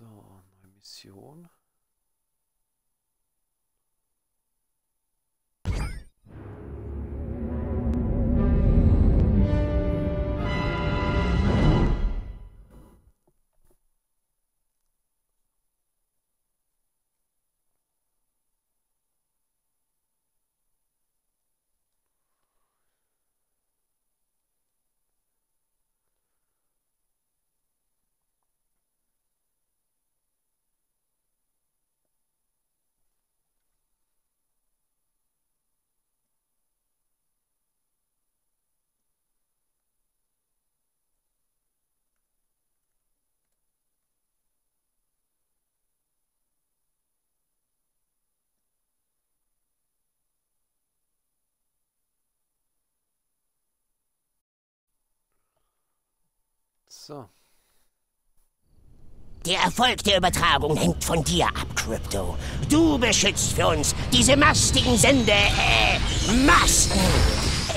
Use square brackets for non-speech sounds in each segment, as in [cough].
So, neue Mission. So. Der Erfolg der Übertragung hängt von dir ab, Crypto. Du beschützt für uns diese mastigen Sende... Äh, Masten!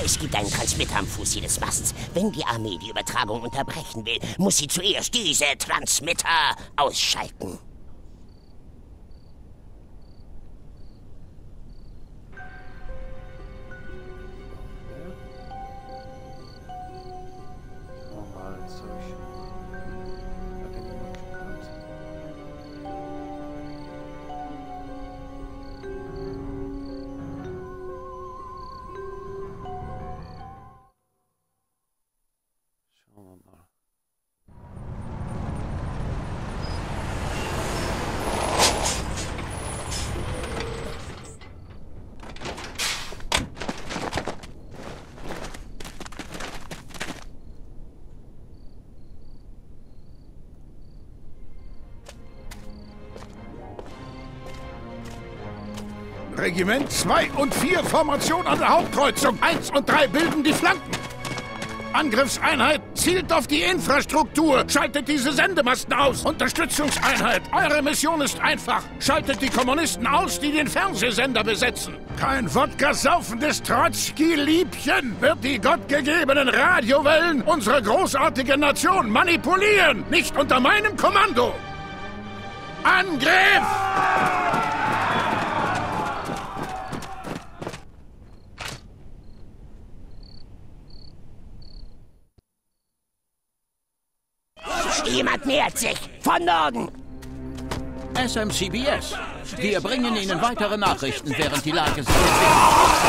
Es gibt einen Transmitter am Fuß jedes Masts. Wenn die Armee die Übertragung unterbrechen will, muss sie zuerst diese Transmitter ausschalten. Regiment 2 und 4 Formation an der Hauptkreuzung. 1 und 3 bilden die Flanken. Angriffseinheit zielt auf die Infrastruktur. Schaltet diese Sendemasten aus. Unterstützungseinheit. Eure Mission ist einfach. Schaltet die Kommunisten aus, die den Fernsehsender besetzen. Kein Wodka-saufendes Trotzki-Liebchen wird die gottgegebenen Radiowellen unserer großartigen Nation manipulieren. Nicht unter meinem Kommando. Angriff! Jemand nähert Norden! SMCBS. Wir bringen Ihnen weitere Nachrichten, während die Lage sich entwickelt.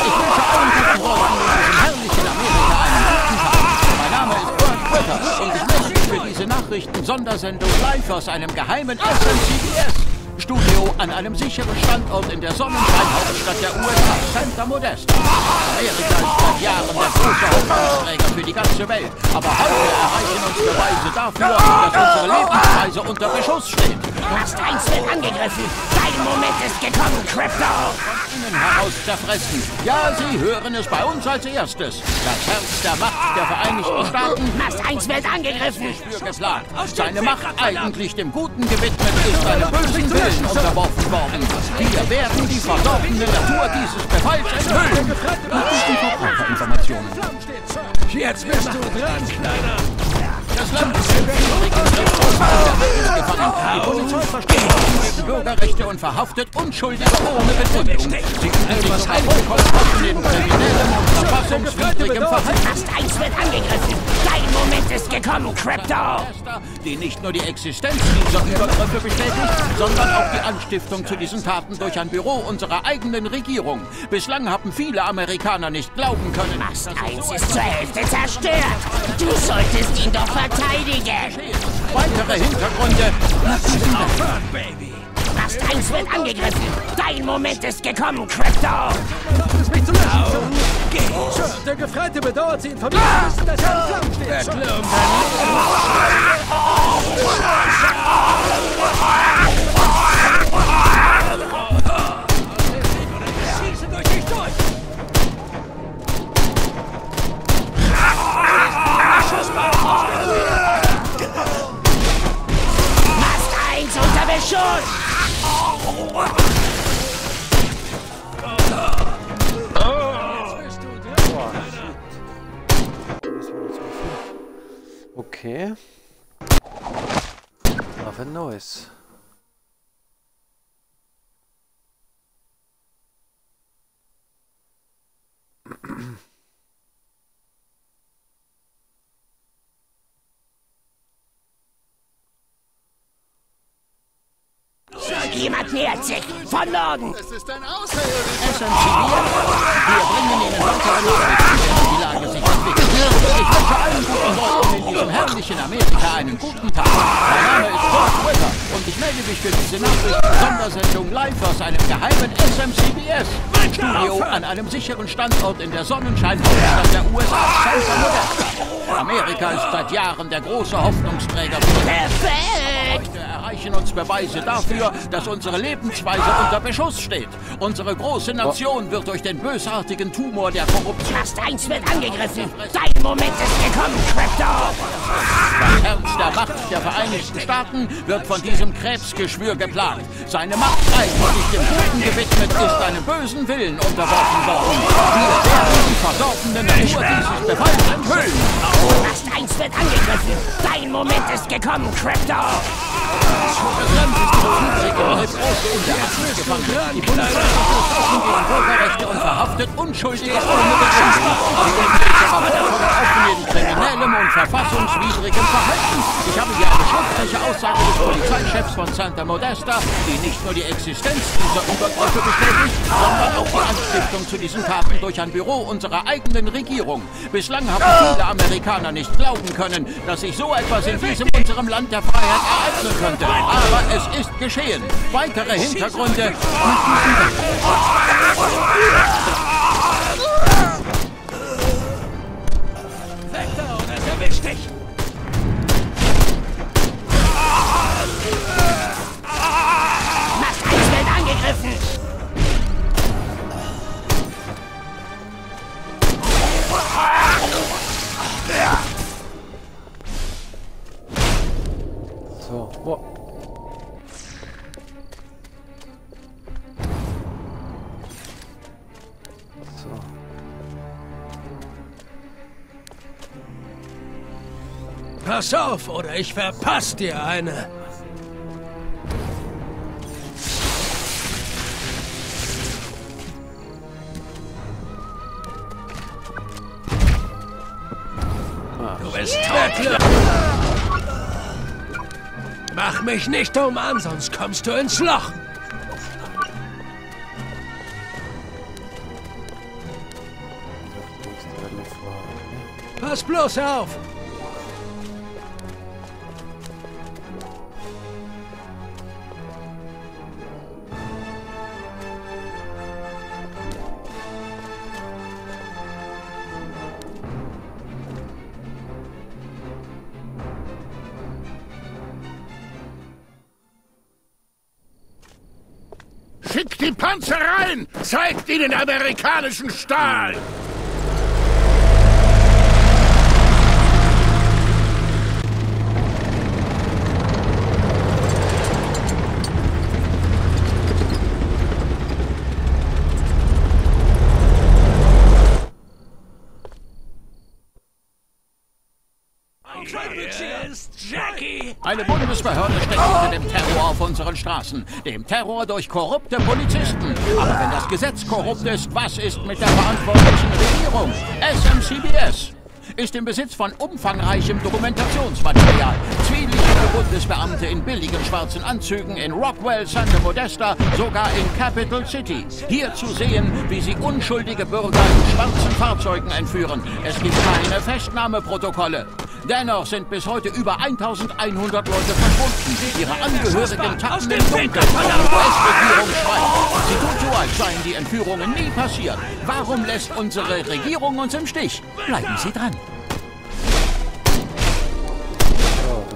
Ich wünsche allen guten Freunden in diesem herrlichen Amerika einen guten Tag. Mein Name ist Bert Britter und ich melde mich für diese Nachrichten-Sondersendung live aus einem geheimen SMCBS. Studio an einem sicheren Standort in der Sonnenschein-Hauptstadt der USA, Santa Modesta. Amerika ist seit Jahren der große Hoffnungsträger für die ganze Welt. Aber heute erreichen uns Beweise dafür, dass unsere Lebensweise unter Beschuss steht. Mast 1 wird angegriffen! Dein Moment ist gekommen, Crypto! Innen heraus zerfressen. Ja, Sie hören es bei uns als erstes. Das Herz der Macht der Vereinigten Staaten Mast 1 wird angegriffen! geplant. Seine Macht eigentlich dem Guten gewidmet ist einem bösen Willen unterworfen worden. Wir werden die verdorbene Natur dieses Befalls enthüllen. Die Verbraucherinformationen. Jetzt bist du dran, Kleiner. Das Land ist Krieg gefangen. Die Polizei versteht gegen Bürgerrechte und verhaftet Unschuldige ohne Begründung. Sie üben sich Kontrollen in kriminellem und verfassungswidrigem Verhalten. Mast 1 wird angegriffen! Dein Moment ist gekommen, Crypto! die nicht nur die Existenz dieser Übergriffe bestätigt, sondern auch die Anstiftung zu diesen Taten durch ein Büro unserer eigenen Regierung. Bislang haben viele Amerikaner nicht glauben können. Mast 1 ist zur Hälfte zerstört! Du solltest ihn doch verteidigen! Weitere Hintergründe Burn, Baby. Mast 1 wird angegriffen! Dein Moment ist gekommen, Crypto! Lass mich zu lachen. Geh. Sir, der Gefreite bedauert Sie informieren zu müssen, dass er in Flammen steht. Sir. Schieße Mast 1 unter Beschuss! Okay. Waffe Neues. Jemand nähert sich. Von Norden. Es ist ein Außerirdischer. SMCBS. Wir bringen Ihnen weitere Nachrichten, während die Lage sich entwickelt. Ich wünsche allen guten Leuten in diesem herrlichen Amerika einen guten Tag. Mein Name ist Kurt Witter und ich melde mich für diese Nachrichten-Sondersendung live aus einem geheimen SMCBS-Studio an einem sicheren Standort in der Sonnenscheinhauptstadt der USA, Santa Modesta. Amerika ist seit Jahren der große Hoffnungsträger die Perfekt. Heute erreichen uns Beweise dafür, dass unsere Lebensweise unter Beschuss steht. Unsere große Nation wird durch den bösartigen Tumor der Korruption Mast 1 wird angegriffen. Dein Moment ist gekommen, Crypto. Das Herz der Macht der Vereinigten Staaten wird von diesem Krebsgeschwür geplagt. Seine Macht eigentlich dem Guten gewidmet ist einem bösen Willen unterworfen worden. Wir werden die verdorbene Natur dieses Befalls enthüllen. Mast 1 wird angegriffen. Dein Moment ist gekommen, Crypto. Land ist im Friedensregime große Unterhaltung gefangen. Die Polizei verstößt gegen Bürgerrechte und verhaftet Unschuldige ohne Begründung. Die Unschuldige von aufnehmen kriminellem und verfassungswidrigem Verhalten. Ich habe hier eine schriftliche Aussage des Polizeichefs von Santa Modesta, die nicht nur die Existenz dieser Übergriffe bestätigt, sondern auch die Anstiftung zu diesen Taten durch ein Büro unserer eigenen Regierung. Bislang haben viele Amerikaner nicht glauben können, dass sich so etwas in diesem unserem Land der Freiheit ereignen könnte. Aber es ist geschehen. Weitere Hintergründe Weg da oder erwischt dich! Mast 1 wird angegriffen. So, boah. So. Pass auf, oder ich verpass dir eine! Du bist wirklich... Mach mich nicht dumm an, sonst kommst du ins Loch! Pass bloß auf! Schickt die Panzer rein! Zeigt ihnen amerikanischen Stahl! Eine Bundesbehörde steckt hinter dem Terror auf unseren Straßen. Dem Terror durch korrupte Polizisten. Aber wenn das Gesetz korrupt ist, was ist mit der verantwortlichen Regierung? SMCBS ist im Besitz von umfangreichem Dokumentationsmaterial. Zwielichtige Bundesbeamte in billigen schwarzen Anzügen in Rockwell, Santa Modesta, sogar in Capital City. Hier zu sehen, wie sie unschuldige Bürger in schwarzen Fahrzeugen entführen. Es gibt keine Festnahmeprotokolle. Dennoch sind bis heute über 1100 Leute verschwunden. Ihre Angehörigen tappen im Dunkeln. Die US-Regierung schweigt. Sie tut so, als seien die Entführungen nie passiert. Warum lässt unsere Regierung uns im Stich? Bleiben Sie dran.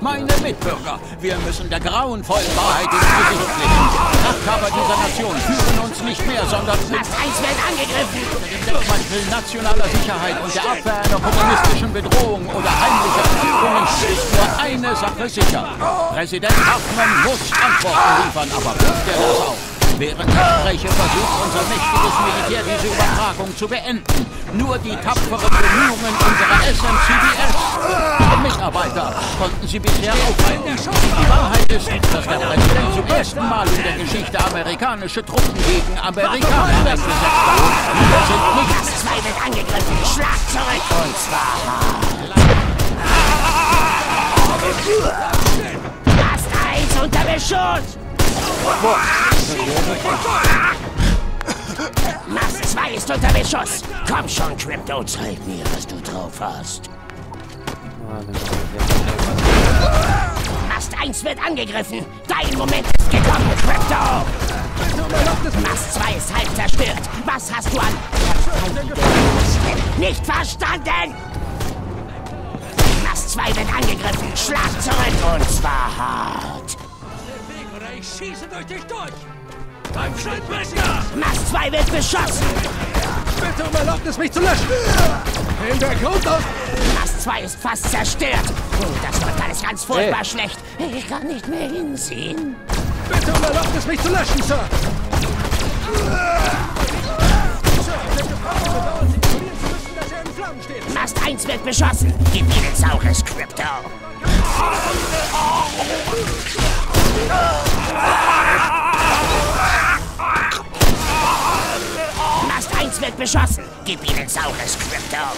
Meine Mitbürger, wir müssen der grauenvollen Wahrheit ins Gesicht blicken. Machthaber dieser Nation führen uns nicht mehr, sondern mit Mast 1 wird angegriffen. dem Deckmantel nationaler Sicherheit und der Abwehr einer kommunistischen Bedrohung oder heimlicher Entführungen ist nur eine Sache sicher. Präsident Hartmann muss Antworten liefern, aber wirft er das auch? Während der Gespräche versucht unser mächtiges Militär diese Übertragung zu beenden. Nur die tapferen Bemühungen unserer SMCBS-Mitarbeiter konnten sie bisher aufhalten. Die Wahrheit ist, dass der Präsident zum ersten Mal in der Geschichte amerikanische Truppen gegen Amerikaner eingesetzt hat. Wir sind nicht Mast 2 wird angegriffen. Schlag zurück. Und zwar hart. Mast 1 unter Beschuss. Mast 2 ist unter Beschuss. Komm schon, Crypto, zeig mir, was du drauf hast. Mast 1 wird angegriffen. Dein Moment ist gekommen, Crypto. Mast 2 ist halb zerstört. Was hast du an Nicht verstanden? Mast 2 wird angegriffen. Schlag zurück und zwar hart. Ich schieße durch dich durch! Beim Schildmesser! Mast 2 wird beschossen. Bitte um Erlaubnis, mich zu löschen! Hintergrund aus! Mast 2 ist fast zerstört. Oh, das läuft alles ganz furchtbar Hey. schlecht. Ich kann nicht mehr hinsehen. Bitte um Erlaubnis, mich zu löschen, Sir! Der er in. Mast 1 wird beschossen. Gib ihnen saures Crypto. Mast 1 wird beschossen. Gib ihnen saures durch!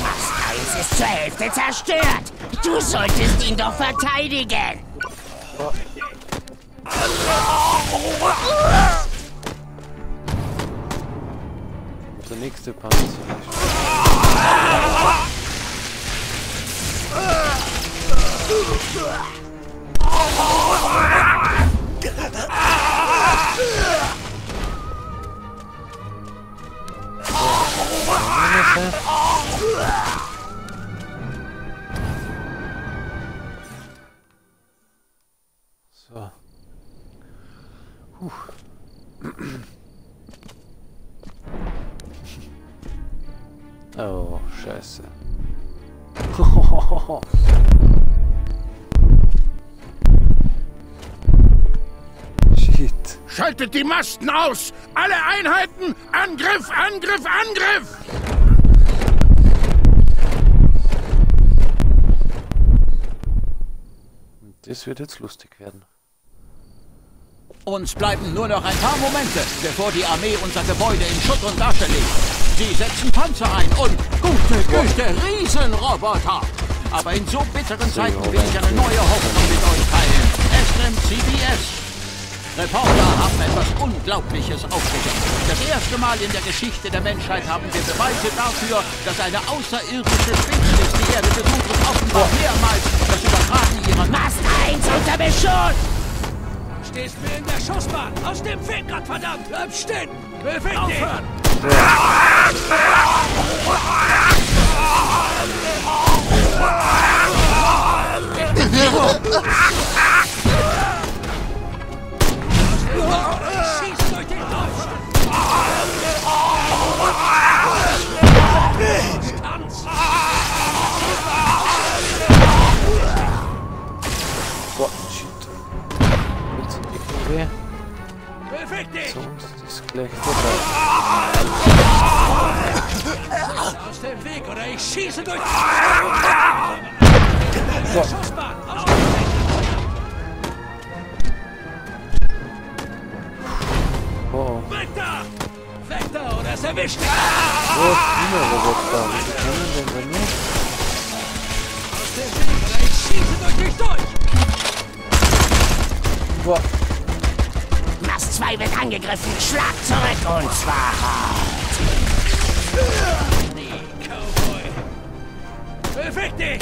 Mast 1 ist zur Hälfte zerstört. Du solltest ihn doch verteidigen. Der nächste Panzer. So. Oh, scheiße. [laughs] Shit. Schaltet die Masten aus! Alle Einheiten! Angriff, Angriff, Angriff! Das wird jetzt lustig werden. Uns bleiben nur noch ein paar Momente, bevor die Armee unser Gebäude in Schutt und Asche legt. Sie setzen Panzer ein und gute Güte, Riesenroboter. Aber in so bitteren Zeiten will ich eine neue Hoffnung mit euch teilen. SM CBS. Reporter haben etwas Unglaubliches aufgedeckt. Das erste Mal in der Geschichte der Menschheit haben wir Beweise dafür, dass eine außerirdische Spezies die Erde besucht und offenbar mehrmals das Übertragen ihrer Mast 1 unter Beschuss. Stehst mir in der Schussbahn! Aus dem Weg, Gottverdammt! Bleib stehen! Beweg Aufhören! [laughs] Ich schieße durch den Kopf! Sonst ist gleich vorbei. Aus dem Weg oder ich schieße durch Weg! Oh, oh. Weg da! Weg da oder es erwischt dich! Oh, China-Roboter. Wie können denn bei mir? Aus dem Weg oder ich schieße durch dich durch! Boah. Mast 2 wird angegriffen. Schlag zurück und zwar hart. Cowboy! Beweg dich!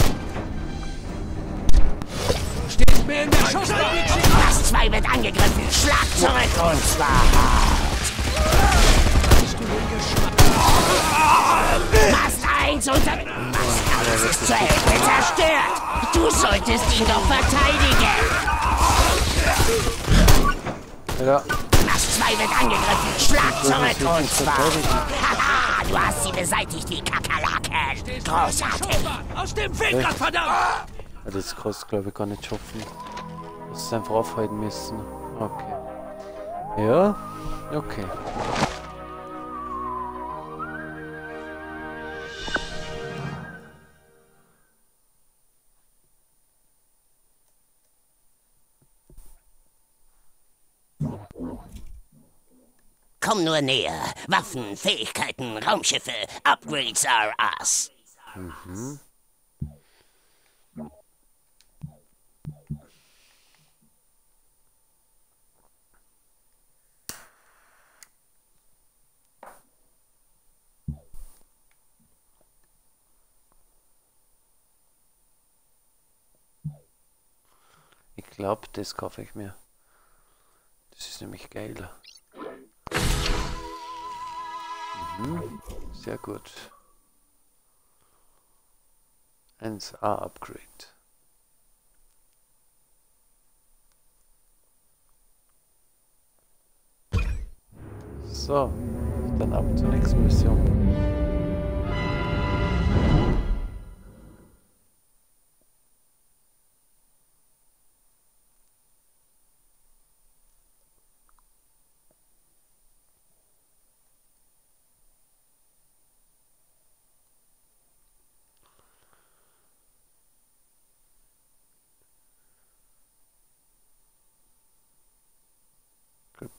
Du stehst mir in der Schussbahn! Mast 2 wird angegriffen. Schlag zurück und zwar hart. Mast 1 unter... Mast 1 ist zur Hälfte zerstört. Du solltest ihn doch verteidigen. Ja, Mast 2 wird angegriffen. Schlag das [laughs] zurück und zwar... Haha, du hast sie beseitigt wie Kakerlaken. Großartig. Aus dem Weg, Echt? Gottverdammt! Ja, das kannst du glaube ich gar nicht schaffen. Du musst es einfach aufhalten müssen. Okay. Ja, okay. Komm nur näher. Waffen, Fähigkeiten, Raumschiffe, Upgrades are us. Ich glaube, das kaufe ich mir. Das ist nämlich geiler. Mhm. Sehr gut. 1A Upgrade. So, dann ab zur nächsten Mission.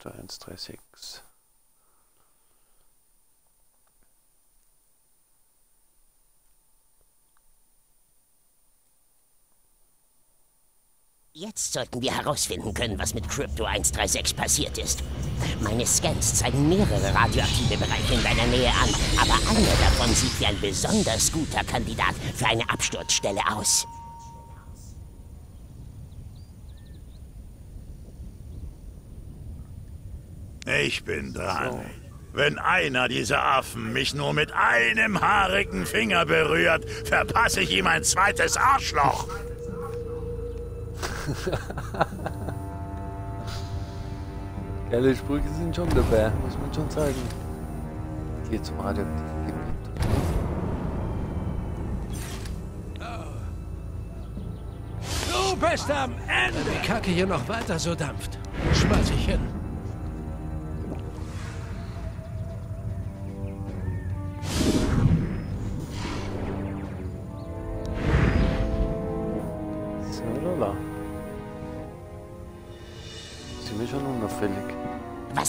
Crypto 136. Jetzt sollten wir herausfinden können, was mit Crypto 136 passiert ist. Meine Scans zeigen mehrere radioaktive Bereiche in deiner Nähe an, aber einer davon sieht wie ein besonders guter Kandidat für eine Absturzstelle aus. Ich bin dran. Wenn einer dieser Affen mich nur mit einem haarigen Finger berührt, verpasse ich ihm ein zweites Arschloch. [laughs] Geile Sprüche sind schon dabei, muss man schon sagen. Geh zum Gebiet. Du bist am Ende! Wenn die Kacke hier noch weiter so dampft, schmeiß ich hin.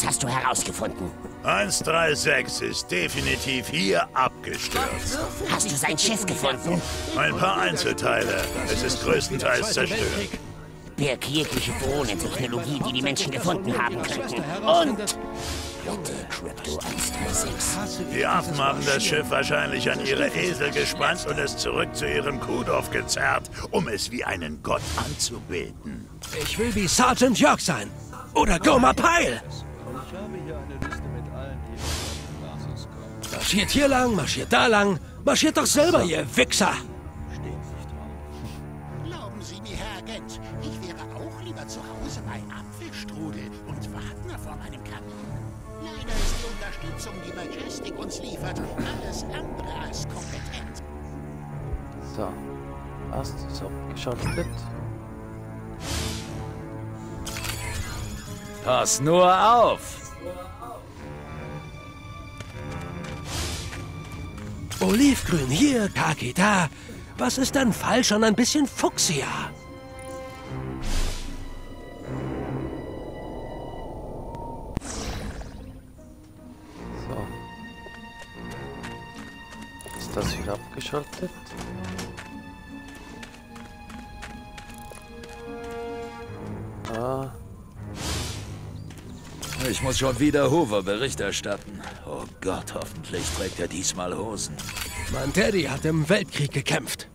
Was hast du herausgefunden? 136 ist definitiv hier abgestürzt. Hast du sein Schiff gefunden? Ein paar Einzelteile. Es ist größtenteils zerstört. Birg jegliche Drohnentechnologie, die die Menschen gefunden haben könnten. Und bitte Crypto 136. Die Affen haben das Schiff wahrscheinlich an ihre Esel gespannt und es zurück zu ihrem Kuhdorf gezerrt, um es wie einen Gott anzubeten. Ich will wie Sergeant York sein. Oder Goma Pyle. Marschiert hier lang, marschiert da lang. Marschiert doch selber, ihr Wichser. Glauben Sie mir, Herr Agent, ich wäre auch lieber zu Hause bei Apfelstrudel und Wagner vor meinem Kamin. Leider ist die Unterstützung, die Majestic uns liefert, alles andere als kompetent. So. Hast du es abgeschaltet? Pass nur auf! Olivgrün hier, Kaki da. Was ist denn falsch an ein bisschen Fuchsia? So. Ist das wieder abgeschaltet? Ah, Ich muss schon wieder Hoover Bericht erstatten. Oh Gott, hoffentlich trägt er diesmal Hosen. Mein Daddy hat im Weltkrieg gekämpft.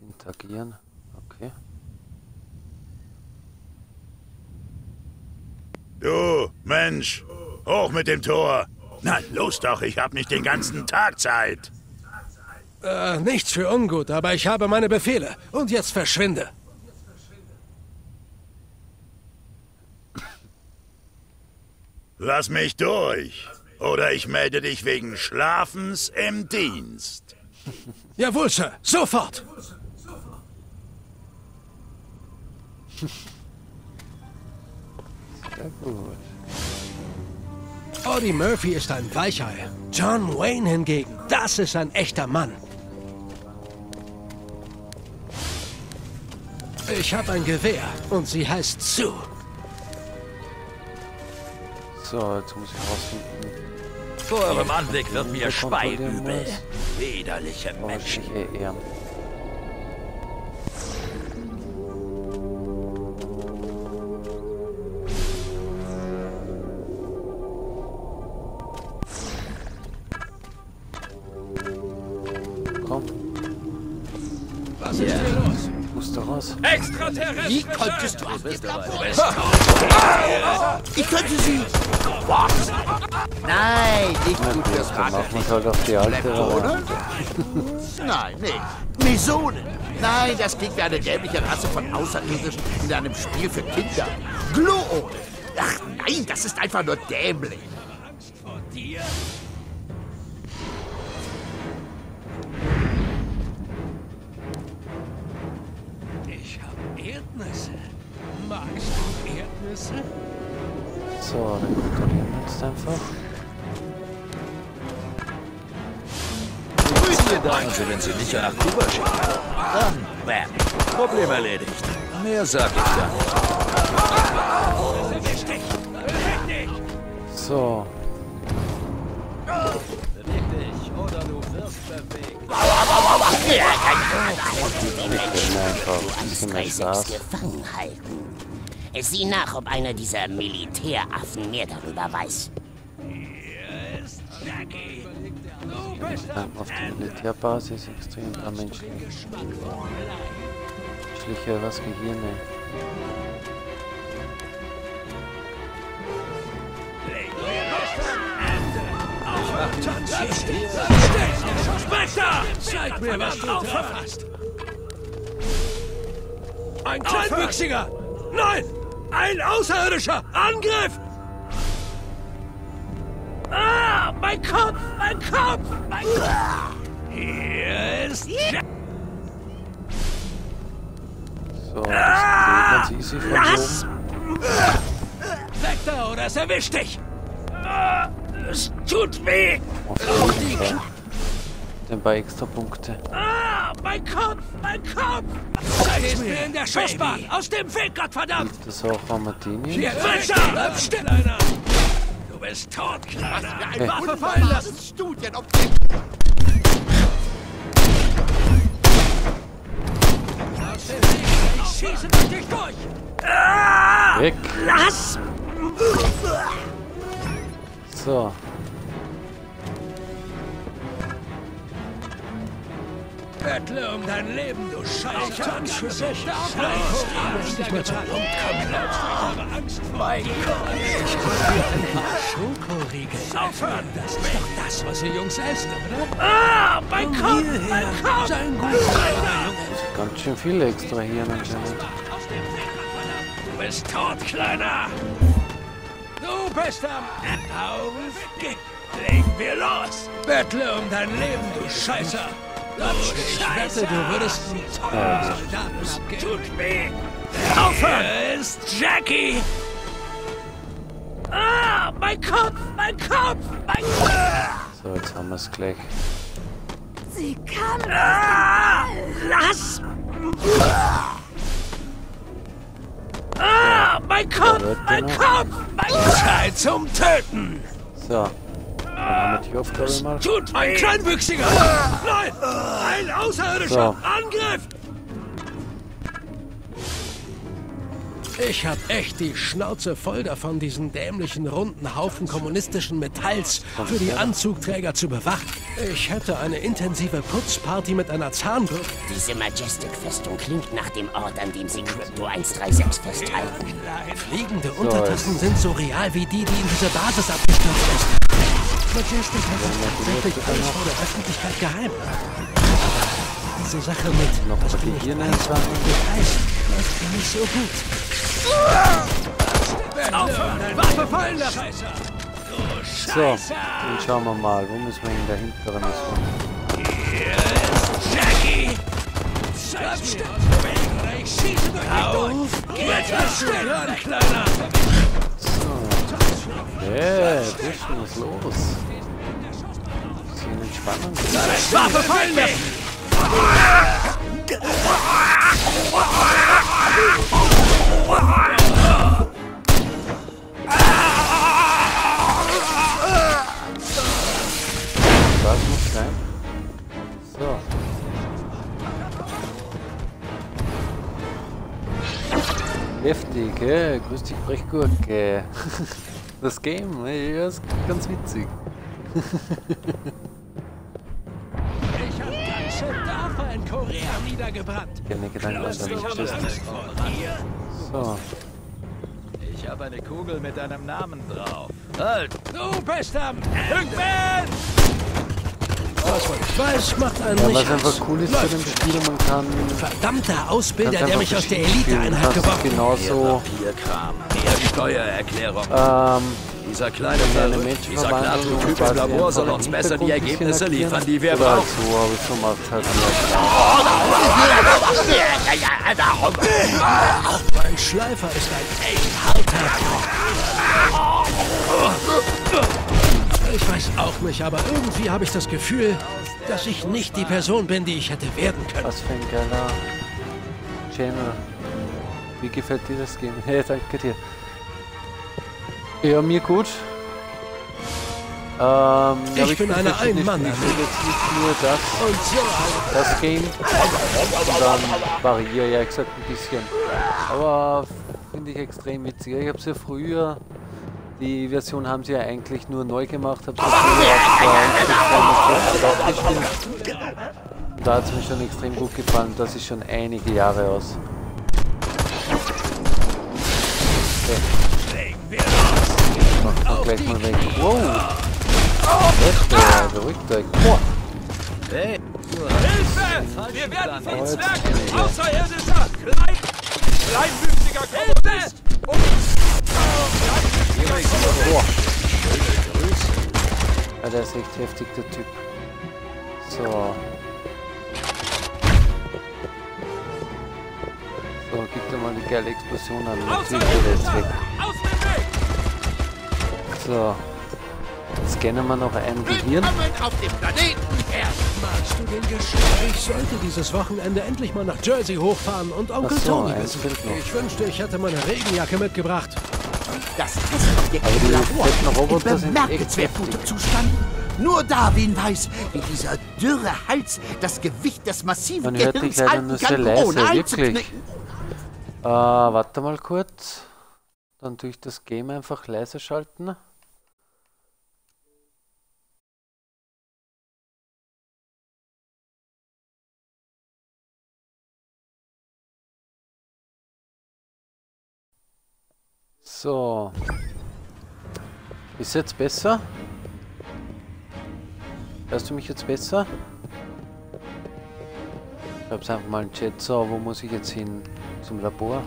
interagieren. Okay. Du, Mensch, hoch mit dem Tor. Na, los doch, ich hab nicht den ganzen Tag Zeit. Äh, nichts für ungut, aber ich habe meine Befehle. Und jetzt verschwinde. Lass mich durch. Oder ich melde dich wegen Schlafens im Dienst. Jawohl, Sir. Sofort. Sehr gut. Audie Murphy ist ein Weichei. John Wayne hingegen, das ist ein echter Mann. Ich habe ein Gewehr und sie heißt Sue. So, jetzt muss ich rausfinden, Vor eurem Anblick wird mir Speiübel. muss. Widerliche Oh, Menschen. ich Extraterrestre! Konntest du ihr was? Ich könnte sie... Was? Nein, nicht Na gut machen wir Raten. es halt auf die alte. Nein, nicht. Mesonen. Nein, das klingt wie eine dämliche Rasse von Außerirdischen in einem Spiel für Kinder. Gluone. Ach nein, das ist einfach nur dämlich. Erdnüsse. Magst du Erdnüsse? So, dann kontrollieren wir jetzt einfach. Also wenn sie nicht nach Kuba schicken, dann bam. Problem erledigt. Mehr sag ich gar nicht. So, ich will mir einfach ein bisschen 136 Spaß. gefangen halten. Sieh nach, ob einer dieser Militäraffen mehr darüber weiß. Dann auf der Militärbasis extrem paar Menschen. Schliche was Gehirne. Spectre! Zeig mir, was du verfasst! Ein Kleinwüchsiger! Nein! Ein Außerirdischer! Angriff! Ah! Mein Kopf! Mein Kopf! Mein Kopf! Hier ist Jack! So, das geht ganz easy von Lass! oben. Vector, oder es erwischt dich! Ah, Es tut weh! Auf jeden Fall. Ein paar extra Punkte. Ah! Mein Kopf! Mein Kopf! Zeig mir in der Schussbahn! Aus dem Weg, Gottverdammt! Hilft das auch Armatini? Hier, Fenster! Bleib still, Kleiner! Du bist tot, Kleiner! Ein Waffe fallen lassen! dem Weg! Ich schieße dich durch! Weg! Lass! So. Bettle um dein Leben, du Scheiß! Tanzschüsse! Lass nicht mehr zum Punkt kommen! Ich habe Angst vor mein Gott! Ich einen Schokoriegel Aufhören! Das ist doch das, was ihr Jungs essen, oder? Ah! Mein Kopf! Mein Kopf! Sein guter Junge! Ganz schön viele extra hier Gottverdammt! Du bist tot, Kleiner! Du bist am... Auf geht's! Leg mir los! Bettle um dein Leben, du Scheißer! Ich wette, du würdest einen tollen Soldaten abgeben. Tut weh! Aufhören! Hier ist Jackie! Ah! Mein Kopf! Mein Kopf! Mein Kopf! So, jetzt haben wir es gleich. Sie kann Ah! Lass! Ah! Mein Kopf! Mein noch. Kopf! Zeit zum Töten! So. Dann haben wir die Aufgabe. Tut ein Kleinwüchsiger! Nein! Ein Außerirdischer! So. Angriff! Ich hab echt die Schnauze voll davon, diesen dämlichen runden Haufen kommunistischen Metalls für die Anzugträger zu bewachen. Ich hätte eine intensive Putzparty mit einer Zahnbürste. Diese Majestic-Festung klingt nach dem Ort, an dem sie Crypto 136 festhalten. Fliegende Untertassen sind so real wie die, die in dieser Basis abgestürzt ist. Majestic hält tatsächlich alles vor der Öffentlichkeit geheim. Diese Sache mit Noch dass du nicht weißt, was für mich so gut. Aufhören! Waffe fallen lassen! So, dann schauen wir mal. Wo müssen wir in der hinteren Mission? Jackie! Bleib still! Ich schieße durch dich durch! Jetzt still an, Kleiner! Hey, Buschen, was ist los? Bisschen entspannend. Waffe fallen lassen! Das muss sein. Heftig, äh? grüß dich Brechgurke. [laughs] Das Game, ey, ist ganz witzig. [laughs] Korea niedergebrannt. Keine Gedanken, was da nicht ist. So. Ich habe eine Kugel mit deinem Namen drauf. Halt! Du bist am Ende! Was macht einen Ja, nicht was einfach cool ist zu dem Spiel, man kann Verdammter Ausbilder, der mich aus der. Eliteeinheit geworfen hat. genauso Papierkram, mehr Steuererklärung. ähm, Dieser kleine Verrückt, dieser verwandeln klare und Typ quasi im Labor soll uns besser die Ergebnisse liefern, die wir brauchen. so habe ich schon gemacht halt. Mein Schleifer ist ein echt harter. Ich weiß auch nicht, aber irgendwie habe ich das Gefühl, dass ich nicht die Person bin, die ich hätte werden können. Was für ein geiler Channel. Wie gefällt dir das Game? [laughs] Hey, danke dir. Ja, mir gut. Ähm, Ich aber bin eine. Spiele. Ich spiele jetzt nicht nur das, Und ein das Game, dann variiere ja gesagt ein bisschen. Aber finde ich extrem witzig. Ich habe sie ja früher, die Version haben sie ja eigentlich nur neu gemacht, habe sie früher auf. Und da hat es mir schon extrem gut gefallen. Das ist schon einige Jahre aus. Macht man gleich mal weg. Wow! Echt, äh, beruhigt euch. Boah! Hey, Hilfe! Wir werden ja. außerirdischer, klein, kleinwüchsiger Kommunist und Boah! Ja, der ist echt heftig, der Typ. So. So, gib dir mal die geile Explosion an. Natürlich wird er jetzt weg. So. Scannen wir noch ein Gehirn. Auf dem Planeten Erde. Magst du den Geschmack? Ich sollte dieses Wochenende endlich mal nach Jersey hochfahren und Onkel Ach so, Tony besuchen. Ich wünschte, ich hätte meine Regenjacke mitgebracht. Das Testobjekt im Labor in bemerkenswert gutem Zustand. Nur Darwin weiß, wie dieser dürre Hals das Gewicht des massiven Gehirns halten kann, leise, ohne wirklich. einzuknicken. Äh, warte mal kurz. Dann tue ich das Game einfach leise schalten. So. Ist jetzt besser? Hörst du mich jetzt besser? Ich hab's einfach mal einen Chat. So, wo muss ich jetzt hin? Zum Labor?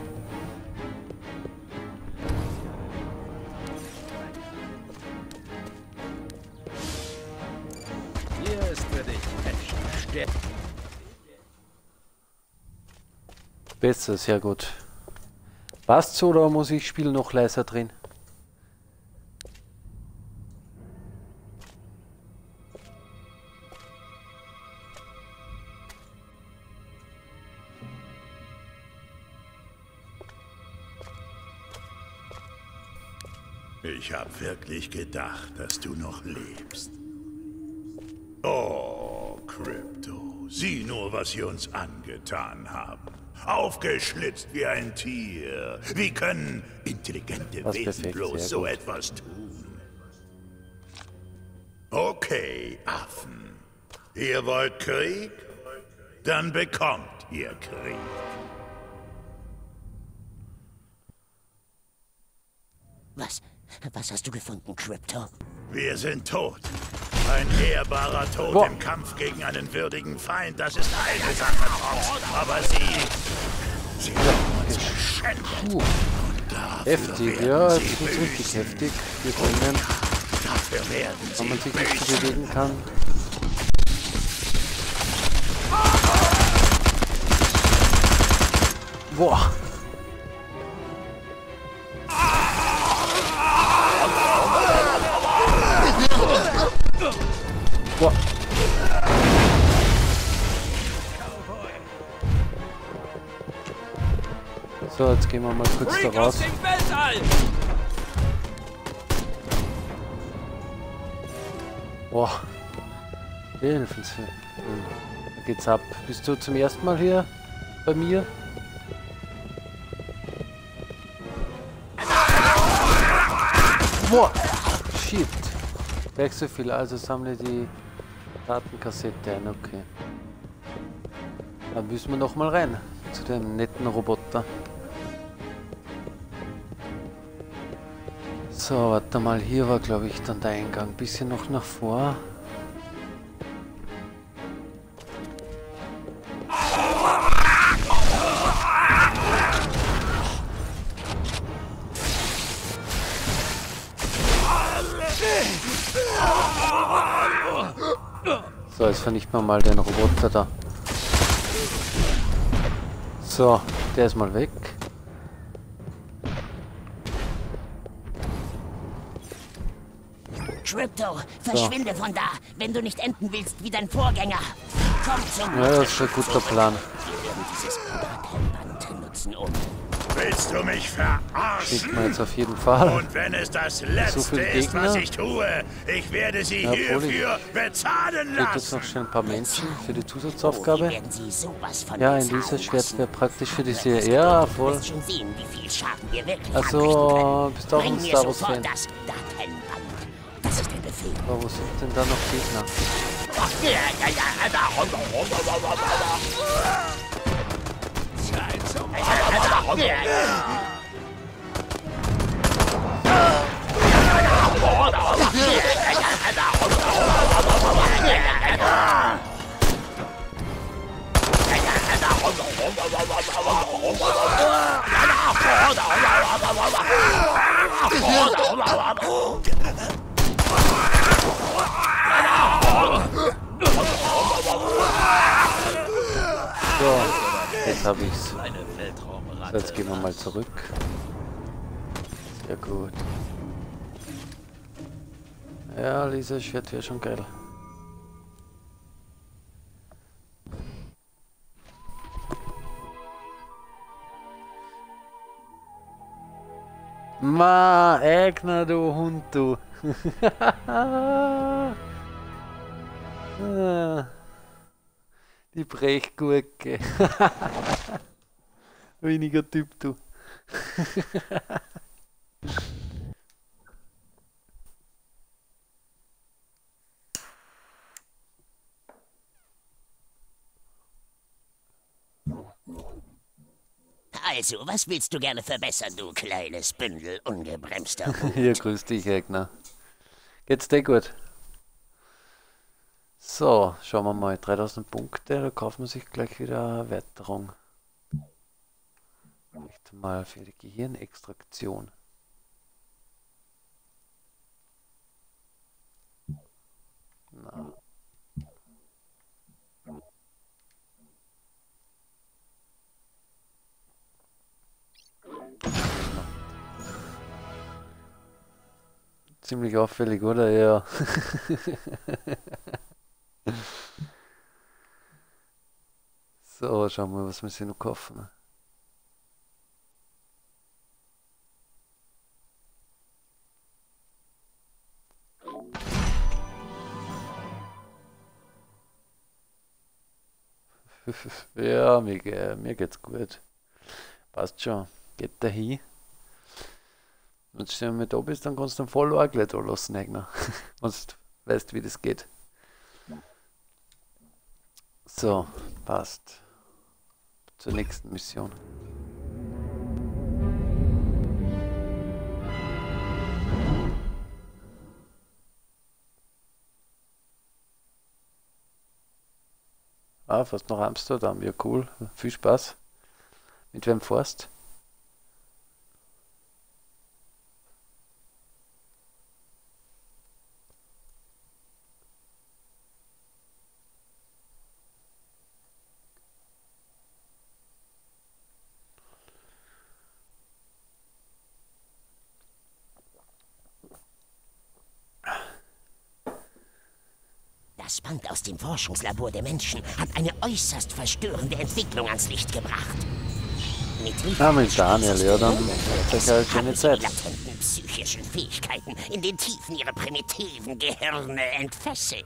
hier ist für dich Menschenstern. Besser, sehr gut. Passt so oder muss ich Spiel noch leiser drehen? Ich habe wirklich gedacht, dass du noch lebst. Oh, Crypto, sieh nur, was sie uns angetan haben. Aufgeschlitzt wie ein Tier. Wie können intelligente Was Wesen bloß so gut. etwas tun? Okay, Affen. Ihr wollt Krieg? Dann bekommt ihr Krieg. Was? Was hast du gefunden, Crypto? Wir sind tot. Ein ehrbarer Tod Boah. im Kampf gegen einen würdigen Feind, das ist eine Sache, Trotz. Aber sie... Sie haben uns geschändet. Heftig, ja, es ist richtig heftig. Werden sie wenn man sich nicht so bewegen kann. Boah. Boah. So, jetzt gehen wir mal kurz da raus. Boah. Hilfenswert. Hm. Da geht's ab. Bist du zum ersten Mal hier bei mir? Boah! Shit! So viel, also sammle die Datenkassette ein, okay. Dann müssen wir noch mal rein zu dem netten Roboter. So, warte mal, hier war glaube ich dann der Eingang. Bisschen noch nach vor. So, mal den Roboter da. So, der ist mal weg. Crypto, verschwinde von da, wenn du nicht enden willst wie dein Vorgänger. Komm zum Ja, das ist ein guter Plan. Du mich verarschen? Man jetzt auf jeden Fall. Und wenn es das Letzte viele ist, was Gegner. ich tue, ich werde sie Ja, hierfür bezahlen Ich jetzt lassen. noch schnell ein paar Menschen für die Oh, Zusatzaufgabe. wir werden sie sowas von Ja, in bezahlen dieser Schwert lassen. wäre praktisch für diese... Du Ja, wirst voll. schon sehen, wie viel Schaden wir wirklich Also, anrichten können. bist du auch Bring ein mir Star Wars sofort Fan? das Datenband. Das ist der Befehl. Aber wo sind denn da noch Gegner? So, jetzt habe ich's. So, jetzt gehen wir mal zurück. Sehr gut. Ja, Lisa Schwert wäre schon geil. Ma, Egner, du Hund, du. [laughs] Ah, Die Brechgurke. [laughs] Weniger Typ, du. Also, was willst du gerne verbessern, du kleines Bündel ungebremster [laughs] Hut? Hier, grüß dich, Egner. Geht's dir gut? So, schauen wir mal. 3000 Punkte, da kauft man sich gleich wieder Erweiterung. Vielleicht mal für die Gehirnextraktion. Na. Ziemlich auffällig, oder? Ja. [laughs] so, schauen wir mal, was wir sie noch kaufen. [laughs] ja, mir, mir geht's gut. Passt schon. Geht da hin. Wenn du mit da bist, dann kannst du den voll Orgel da lassen, Egner. [laughs] Wenn du weißt, wie das geht. So, passt. Zur nächsten Mission. Ah, fast nach Amsterdam. Ja, cool. Viel Spaß. Mit wem fährst? Das Band aus dem Forschungslabor der Menschen hat eine äußerst verstörende Entwicklung ans Licht gebracht. Mit Ah, mit Daniel, ja, dann halt sie Zeit. die latenten psychischen Fähigkeiten in den Tiefen ihrer primitiven Gehirne entfesselt.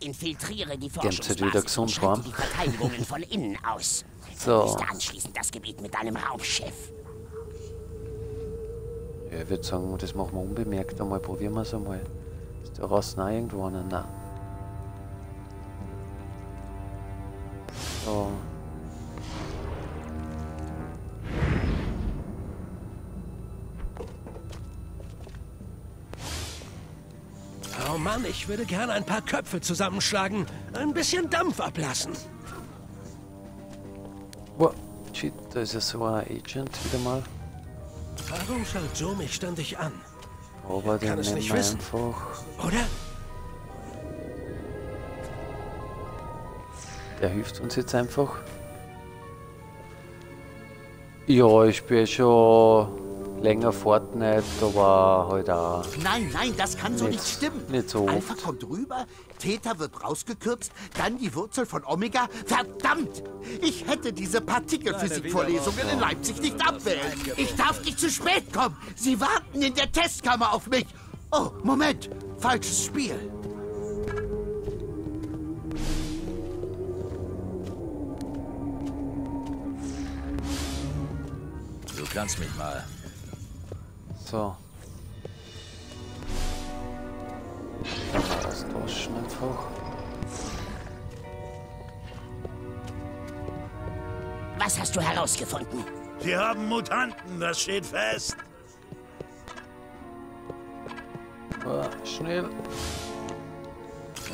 Infiltriere die Forschungsbasis und schalte die Verteidigungen von innen aus. [laughs] So. Verwüste anschließend das Gebiet mit deinem Raumschiff. Ja, ich würde sagen, das machen wir unbemerkt einmal. Probieren wir es einmal. Ist draußen auch irgendwo einer? Nein. So. Oh Mann, ich würde gerne ein paar Köpfe zusammenschlagen. Ein bisschen Dampf ablassen. Wow. Shit, da ist ja so ein Agent wieder mal. Warum schaut Joe mich ständig an? Aber den kann es nicht wissen. einfach. Oder? Der hilft uns jetzt einfach. Ja, ich spiele schon länger Fortnite, aber halt auch Nein, nein, das kann so Nicht- nicht stimmen. nicht so Alpha kommt rüber, Theta wird rausgekürzt, dann die Wurzel von Omega. Verdammt! Ich hätte diese Partikelphysik-Vorlesungen in Leipzig nicht abwählen. Ich darf nicht zu spät kommen. Sie warten in der Testkammer auf mich. Oh, Moment. Falsches Spiel. Du kannst mich mal. So. Mal austauschen einfach. Was hast du herausgefunden? Sie haben Mutanten, das steht fest. Ah, schnell.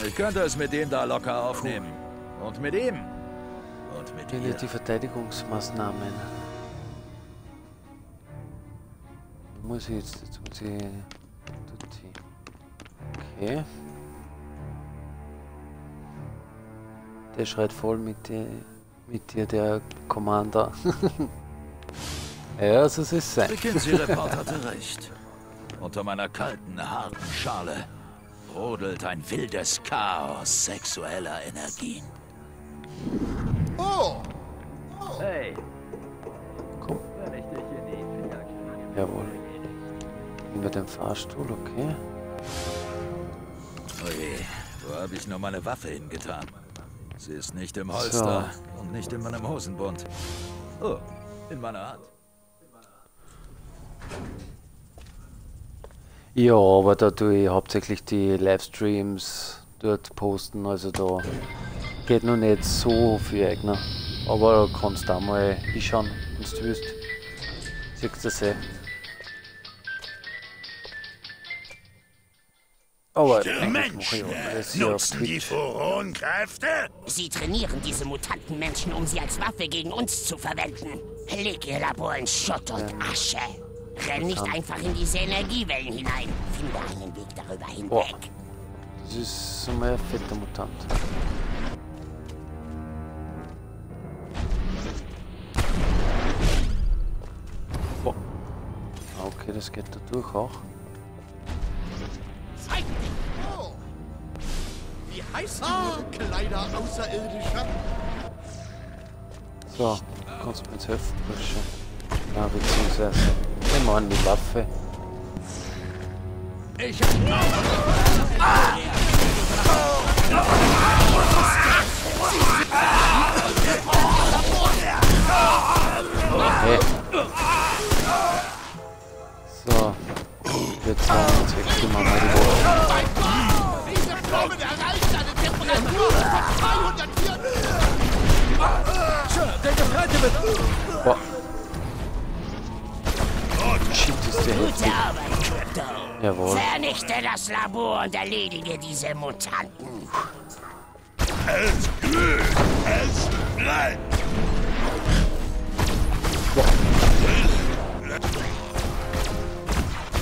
Ich könnte es mit dem da locker aufnehmen. Und mit ihm. Und mit ihr. die Verteidigungsmaßnahmen. Muss ich jetzt, jetzt muss ich. Okay. Der schreit voll mit dir, mit dir der Commander. [laughs] ja, so soll es sein. McKinsey-Report hatte recht. Unter meiner kalten, harten Schale brodelt ein wildes Chaos sexueller Energien. Oh, Über den Fahrstuhl, okay. Oje, wo habe ich nur meine Waffe hingetan? Sie ist nicht im Holster und nicht in meinem Hosenbund. Oh, in meiner Hand. Ja, aber da tue ich hauptsächlich die Livestreams dort posten, also da geht noch nicht so viel eigener. Aber da kannst du auch mal hinschauen, wenn du willst. Siehst du das eh. Aber hier auf Nutzen die. Furonkräfte? Sie trainieren diese Mutantenmenschen, um sie als Waffe gegen uns zu verwenden. Leg ihr Labor in Schutt und Asche. Renn nicht einfach in diese Energiewellen hinein. Finde einen Weg darüber hinweg. Das ist so ein fetter Mutant. Boah. Ah, Okay, das geht da durch auch. Dich. Oh. Wie heißt du, kleiner Außerirdischer? So, kannst du mir jetzt helfen, Bursche? Ja, beziehungsweise, nimm an die Waffe. Ich Hey. So, ich würde sagen, jetzt wechseln wir mal die Waffe. Diese Flammen erreicht eine Temperatur von 204 Der Gefreite wird... Boah. Der Gute heftig. Arbeit, Crypto. Jawohl. Vernichte das Labor und erledige diese Mutanten. Es glüht, es brennt.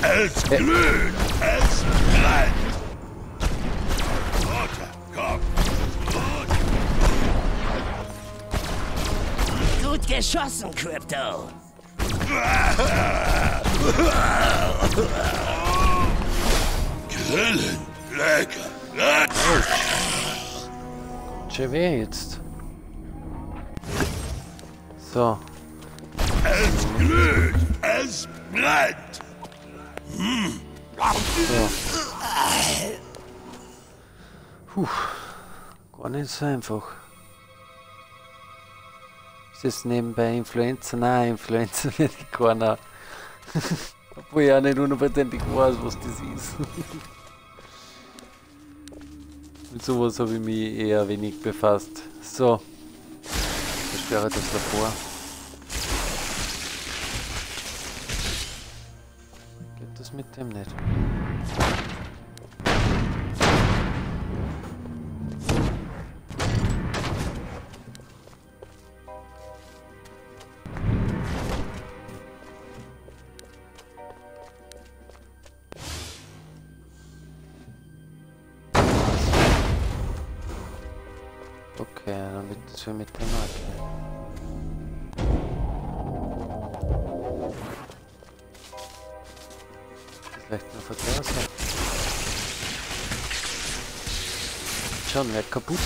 Es glüht, es brennt. Komm. Gut geschossen, Crypto. Grillen, lecker, lecker. Weh jetzt. So, Es glüht, es brennt. So. Puh, Gar nicht so einfach. Ist das nebenbei Influencer? Nein, Influencer wird ich keiner. Obwohl ich auch nicht hundertprozentig weiß, was das ist. [laughs] Mit sowas habe ich mich eher wenig befasst. So. Zerstöre das Labor. Mit dem nicht? Wer kaputt.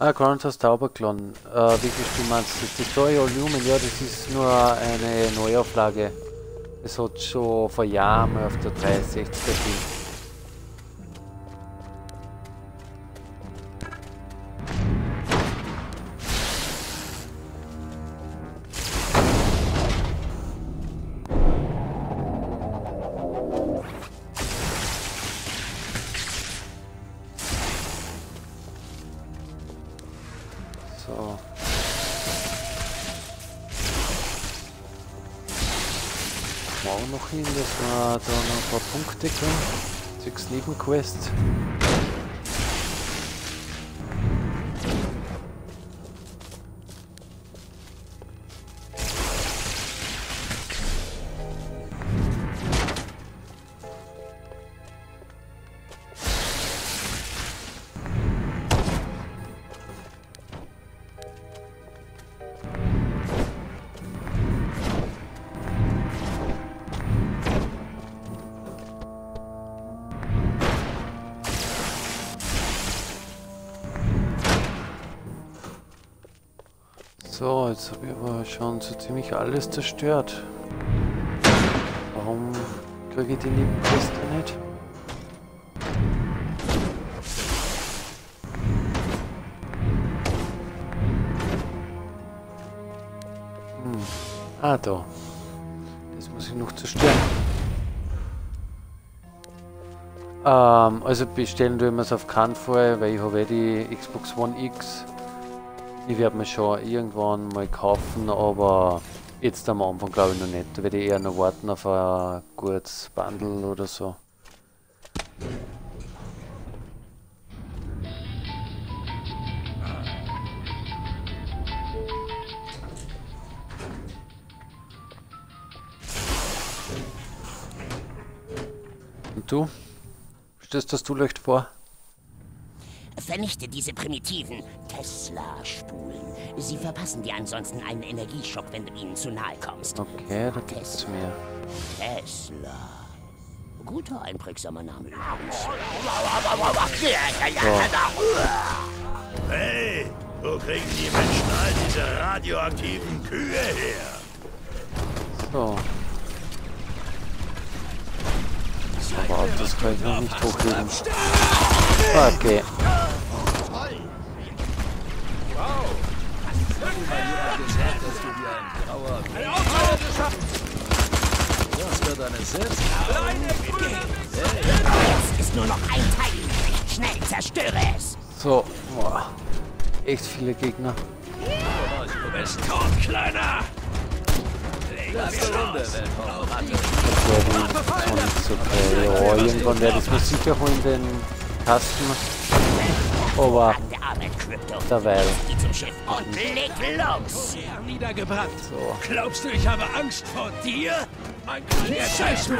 Ah, Grandhouse Tauberklon. Äh, wirklich, du meinst das Tutorial Lumen? Ja, das ist nur eine Neuauflage. Es hat schon vor Jahren mal auf der 360 gegeben. Ein paar Punkte kriegen. Sechs Nebenquests. Schon so ziemlich alles zerstört. Warum kriege ich die Nebenqueste nicht? Hm. Ah, da. Das muss ich noch zerstören. Ähm, also bestellen tun wir es auf keinen Fall, weil ich habe eh die Xbox One X. Ich werde mir schon irgendwann mal kaufen, aber jetzt am Anfang glaube ich noch nicht. Da werde ich eher noch warten auf ein gutes Bundle oder so. Und du? Stellst das du leicht vor? Vernichte diese primitiven Tesla-Spulen. Sie verpassen dir ansonsten einen Energieschock, wenn du ihnen zu nahe kommst. Okay, da gibt's mehr. Tesla. Guter, einprägsamer Name übrigens. Hey, wo kriegen die Menschen all diese radioaktiven Kühe her? So. Aber auf das kann ich noch nicht hochlegen. Okay. Jetzt ist nur noch ein Teil. Schnell, zerstöre es. So. Boah. Echt viele Gegner. Du bist tot, Kleiner! Letzte Runde, Das wäre die und so okay. Ja, irgendwann werde ich mir sicher holen, den Kasten. Aber An der Schiff und leg los. niedergebrannt. So. Glaubst du, ich habe Angst vor dir? Mein kleiner Scheiß mich!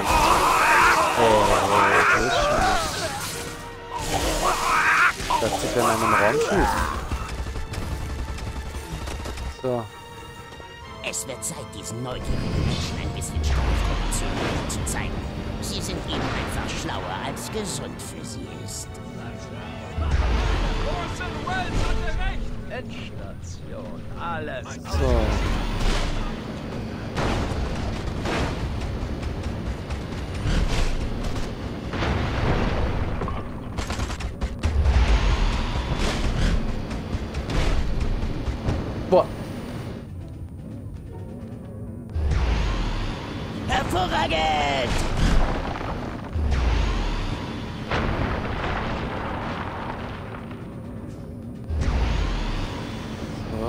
Das ist sogar in einem Raumschiff. So. Es wird Zeit, diesen neugierigen Menschen ein bisschen Strafproduktion zu zeigen. Sie sind eben einfach schlauer, als gesund für sie ist. Endstation, alles. So. Boah. Hervorragend!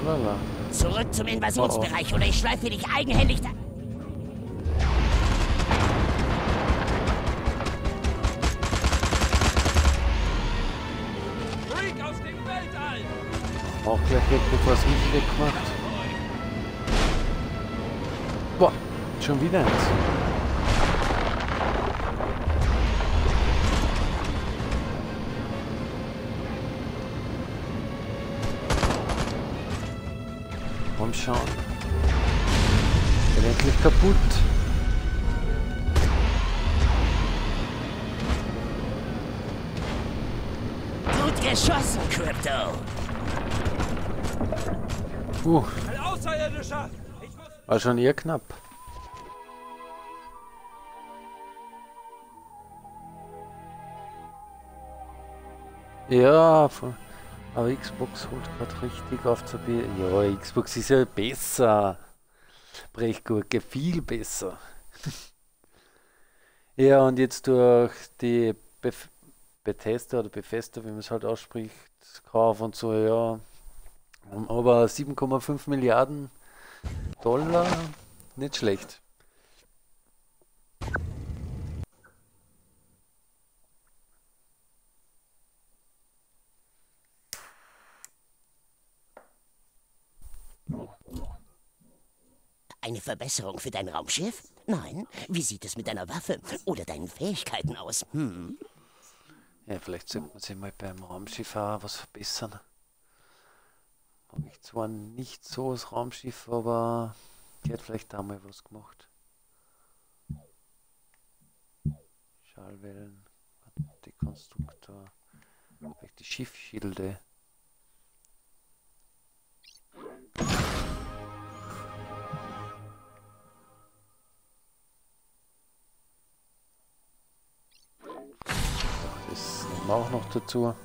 Oh la la. Zurück zum Invasionsbereich oder ich schleife dich eigenhändig da... Freak aus dem Weltall! Auch gleich es mich wegmacht. Boah, schon wieder eins. Schon. Wird endlich kaputt. Gut geschossen, Crypto! Uh, Ein Außerirdischer! Ich muss... war schon eher knapp. Ja, voll. Aber Xbox holt gerade richtig auf zur B. Ja, Xbox ist ja besser. Brechgurke, viel besser. [laughs] ja, und jetzt durch die Bef Bethesda oder Bethesda, wie man es halt ausspricht, Kauf und so, ja. Aber 7,5 Milliarden Dollar, nicht schlecht. Eine Verbesserung für dein Raumschiff? Nein. Wie sieht es mit deiner Waffe oder deinen Fähigkeiten aus? Hm? Ja, vielleicht sollte man sich mal beim Raumschiff auch was verbessern. Habe ich zwar nicht so das Raumschiff, aber die hat vielleicht da mal was gemacht. Schallwellen, Dekonstruktor, vielleicht die Schiffschilde. Wir auch noch dazu.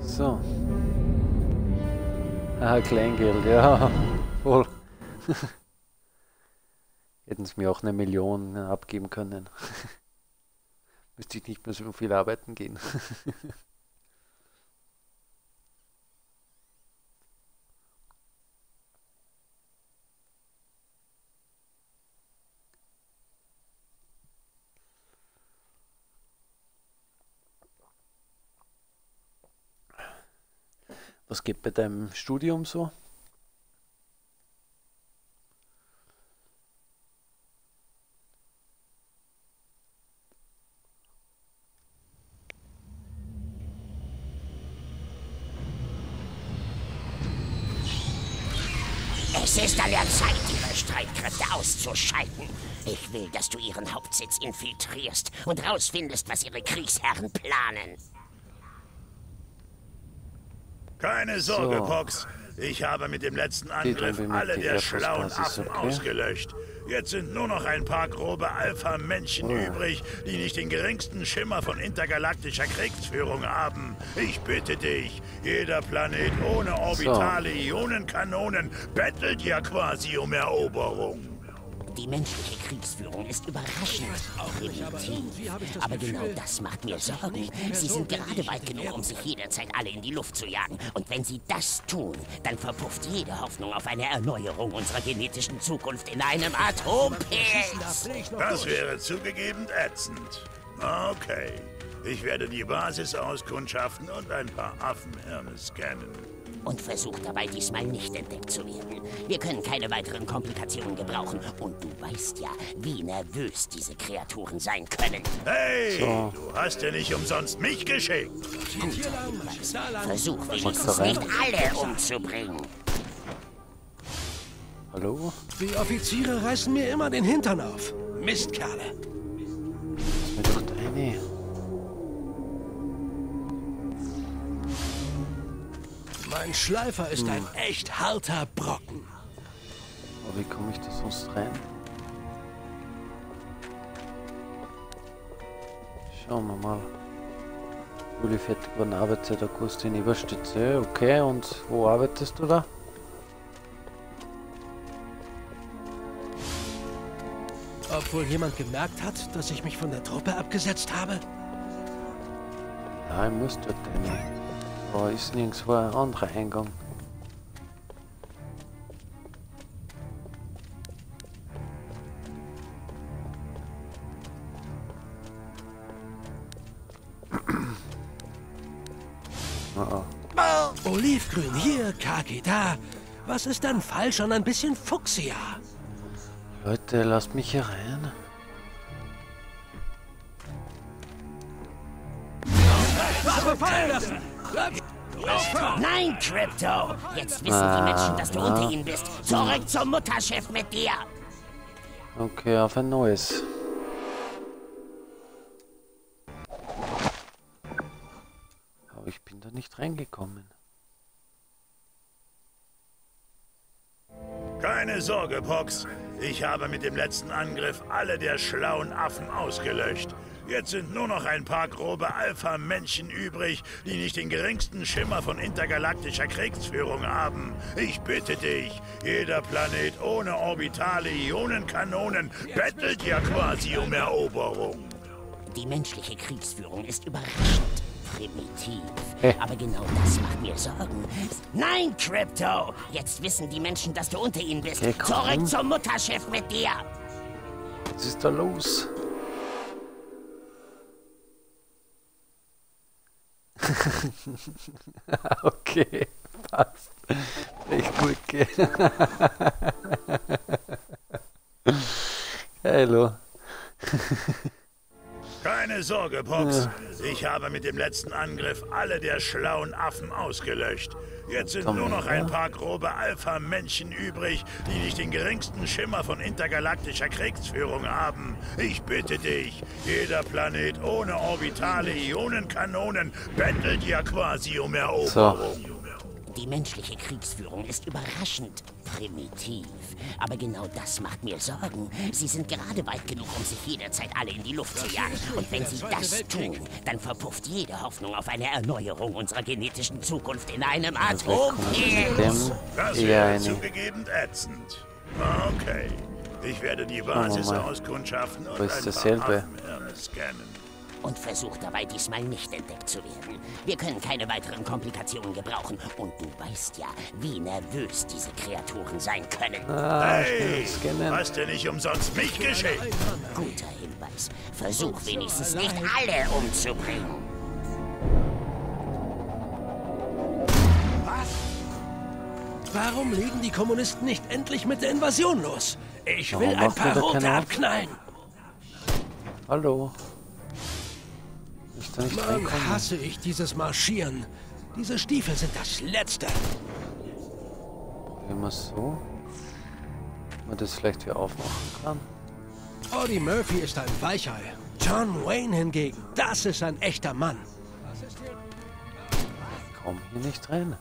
So. Ah, Kleingeld, ja, voll. Hätten sie mir auch eine Million abgeben können. [laughs] Müsste ich nicht mehr so viel arbeiten gehen. [laughs] Was geht bei deinem Studium so? Es ist an der Zeit, ihre Streitkräfte auszuschalten. Ich will, dass du ihren Hauptsitz infiltrierst und rausfindest, was ihre Kriegsherren planen. Keine Sorge, So. Pox. Ich habe mit dem letzten Angriff alle der schlauen Affen okay. ausgelöscht. Jetzt sind nur noch ein paar grobe Alpha-Männchen Oh. übrig, die nicht den geringsten Schimmer von intergalaktischer Kriegsführung haben. Ich bitte dich, jeder Planet ohne orbitale Ionenkanonen bettelt ja quasi um Eroberung. Die menschliche Kriegsführung ist überraschend primitiv. Aber genau das macht mir Sorgen. Sie sind gerade weit genug, um sich jederzeit alle in die Luft zu jagen. Und wenn sie das tun, dann verpufft jede Hoffnung auf eine Erneuerung unserer genetischen Zukunft in einem Atompilz. Das wäre zugegeben ätzend. Okay. Ich werde die Basis auskundschaften und ein paar Affenhirne scannen. Und versucht dabei diesmal nicht entdeckt zu werden. Wir können keine weiteren Komplikationen gebrauchen. Und du weißt ja, wie nervös diese Kreaturen sein können. Hey, So. du hast ja nicht umsonst mich geschickt. Versuch wenigstens nicht alle umzubringen. Hallo? Die Offiziere reißen mir immer den Hintern auf. Mistkerle. Mein Schleifer ist ein echt harter Brocken. Aber wie komme ich da sonst rein? Schauen wir mal. Juli fertig geworden, Arbeitszeit, Augustin, Überstütze. Okay, und wo arbeitest du da? Obwohl jemand gemerkt hat, dass ich mich von der Truppe abgesetzt habe? Nein, muss dort nicht. Da ist nirgendwo ein anderer Eingang. [clears throat] Ah, ah. Olivgrün hier, Kaki da. Was ist denn falsch an ein bisschen Fuchsia? Leute, lasst mich hier rein. Nein, Crypto! Jetzt wissen die Menschen, dass du unter ihnen bist. Zurück zum Mutterschiff mit dir! Okay, auf ein neues. Aber ich bin da nicht reingekommen. Keine Sorge, Pox. Ich habe mit dem letzten Angriff alle der schlauen Affen ausgelöscht. Jetzt sind nur noch ein paar grobe Alpha-Menschen übrig, die nicht den geringsten Schimmer von intergalaktischer Kriegsführung haben. Ich bitte dich, jeder Planet ohne orbitale Ionenkanonen bettelt ja quasi um Eroberung. Die menschliche Kriegsführung ist überraschend primitiv. Aber genau das macht mir Sorgen. Nein, Crypto! Jetzt wissen die Menschen, dass du unter ihnen bist. Zurück zum Mutterschiff mit dir! Was ist da los? [laughs] okay, passt. Echt gut gehen. [laughs] Hallo. [laughs] Keine Sorge, Pox. Ich habe mit dem letzten Angriff alle der schlauen Affen ausgelöscht. Jetzt sind Komm nur noch ein paar grobe Alpha-Menschen übrig, die nicht den geringsten Schimmer von intergalaktischer Kriegsführung haben. Ich bitte dich, jeder Planet ohne orbitale Ionenkanonen bettelt ja quasi um Eroberung. Die menschliche Kriegsführung ist überraschend primitiv. Aber genau das macht mir Sorgen. Sie sind gerade weit genug, um sich jederzeit alle in die Luft zu jagen. Und wenn sie das tun, dann verpufft jede Hoffnung auf eine Erneuerung unserer genetischen Zukunft in einem Atomkrieg. Dem Das wäre zugegeben ätzend. Okay. Ich werde die Basis auskundschaften und ein dasselbe. paar scannen. Und versucht dabei diesmal nicht entdeckt zu werden. Wir können keine weiteren Komplikationen gebrauchen. Und du weißt ja, wie nervös diese Kreaturen sein können. Ah, Hey, hast du nicht umsonst mich geschickt? Guter Hinweis. Versuch wenigstens nicht alle umzubringen. Warum legen die Kommunisten nicht endlich mit der Invasion los? Ich will Warum ein paar Rote abknallen. Hallo. Ich da nicht Mann, hasse ich dieses Marschieren. Diese Stiefel sind das Letzte. Man so. Man das vielleicht wieder aufmachen kann. Audie Murphy ist ein Weichei. John Wayne hingegen, das ist ein echter Mann. Komm hier nicht rein.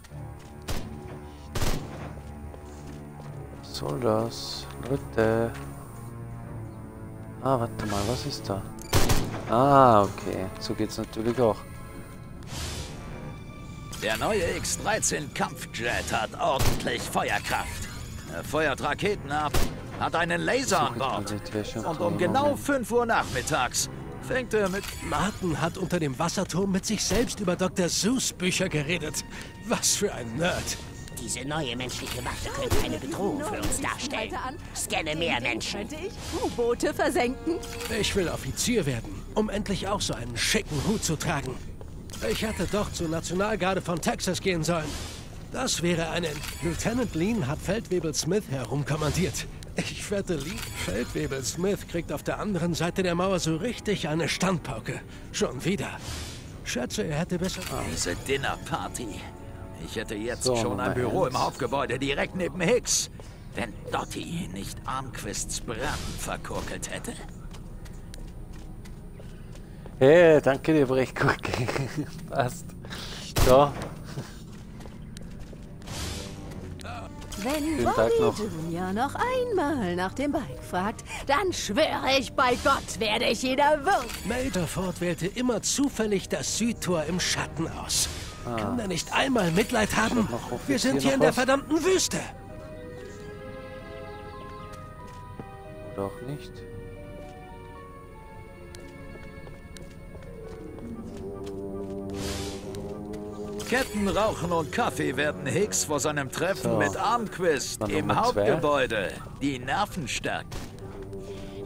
Was soll das? Leute. Ah, warte mal, was ist da? Ah, okay. So geht's natürlich auch. Der neue X-13 Kampfjet hat ordentlich Feuerkraft. Er feuert Raketen ab, hat einen Laser an Bord. Und um genau Moment. 5 Uhr nachmittags fängt er mit Martin hat unter dem Wasserturm mit sich selbst über Dr. Seuss Bücher geredet. Was für ein Nerd. Diese neue menschliche Waffe könnte eine Bedrohung für uns darstellen. Scanne mehr Menschen. Könnte ich U-Boote versenken? Ich will Offizier werden, um endlich auch so einen schicken Hut zu tragen. Ich hätte doch zur Nationalgarde von Texas gehen sollen. Das wäre eine... Lieutenant Lean hat Feldwebel Smith herumkommandiert. Ich wette, Lean Feldwebel Smith kriegt auf der anderen Seite der Mauer so richtig eine Standpauke. Schon wieder. Schätze, er hätte besser... diese Dinnerparty. Ich hätte jetzt So, schon ein Büro eins. im Hauptgebäude direkt neben Hicks. Wenn Dottie nicht Armquists Brand verkurkelt hätte. Hey, danke dir, Brechcookie. [laughs] Passt. So. Wenn Bobby noch. Junior noch einmal nach dem Bike fragt, dann schwöre ich bei Gott, werde ich ihn erwürgen. Melterford wählte immer zufällig das Südtor im Schatten aus. Kann er nicht einmal Mitleid haben? Wir sind hier in der was. verdammten Wüste. Oder auch nicht. Ketten, Rauchen und Kaffee werden Hicks vor seinem Treffen So. mit Armquist Dann im Nummer zwei. Hauptgebäude die Nerven stärken.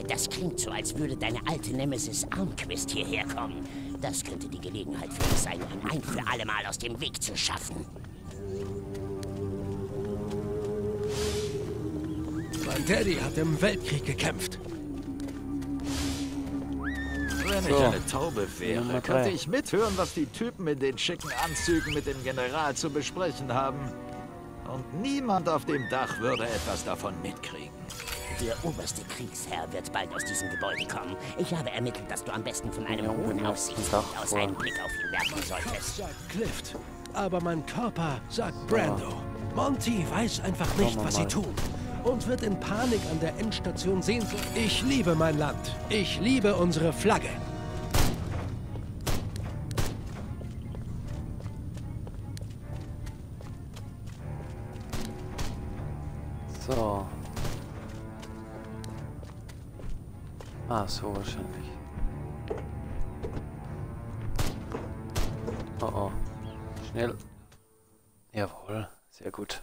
Das klingt so, als würde deine alte Nemesis Armquist hierher kommen. Das könnte die Gelegenheit für uns sein, ihn ein für alle Mal aus dem Weg zu schaffen. Mein Daddy hat im Weltkrieg gekämpft. Wenn So. ich eine Taube wäre, könnte ich mithören, was die Typen in den schicken Anzügen mit dem General zu besprechen haben. Und niemand auf dem Dach würde etwas davon mitkriegen. Der oberste Kriegsherr wird bald aus diesem Gebäude kommen. Ich habe ermittelt, dass du am besten von einem Ja, hohen genau, Aussichtspunkt Dach aus einen Blick auf ihn werfen solltest. Sagt Clift. Aber mein Körper sagt Brando. Monty weiß einfach nicht, was sie tun. Und wird in Panik an der Endstation sehen. Ich liebe mein Land. Ich liebe unsere Flagge. So. Ah, so wahrscheinlich. Oh oh. Schnell. Jawohl, sehr gut.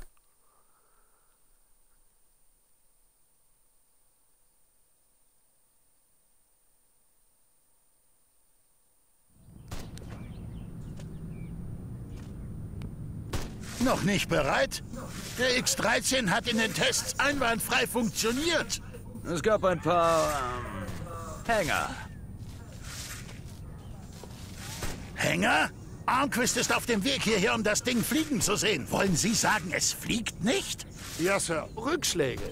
Noch nicht bereit? Der X-13 hat in den Tests einwandfrei funktioniert. Es gab ein paar ähm, Hänger. Hänger? Armquist ist auf dem Weg hierher, um das Ding fliegen zu sehen. Wollen Sie sagen, es fliegt nicht? Ja, Sir. Rückschläge.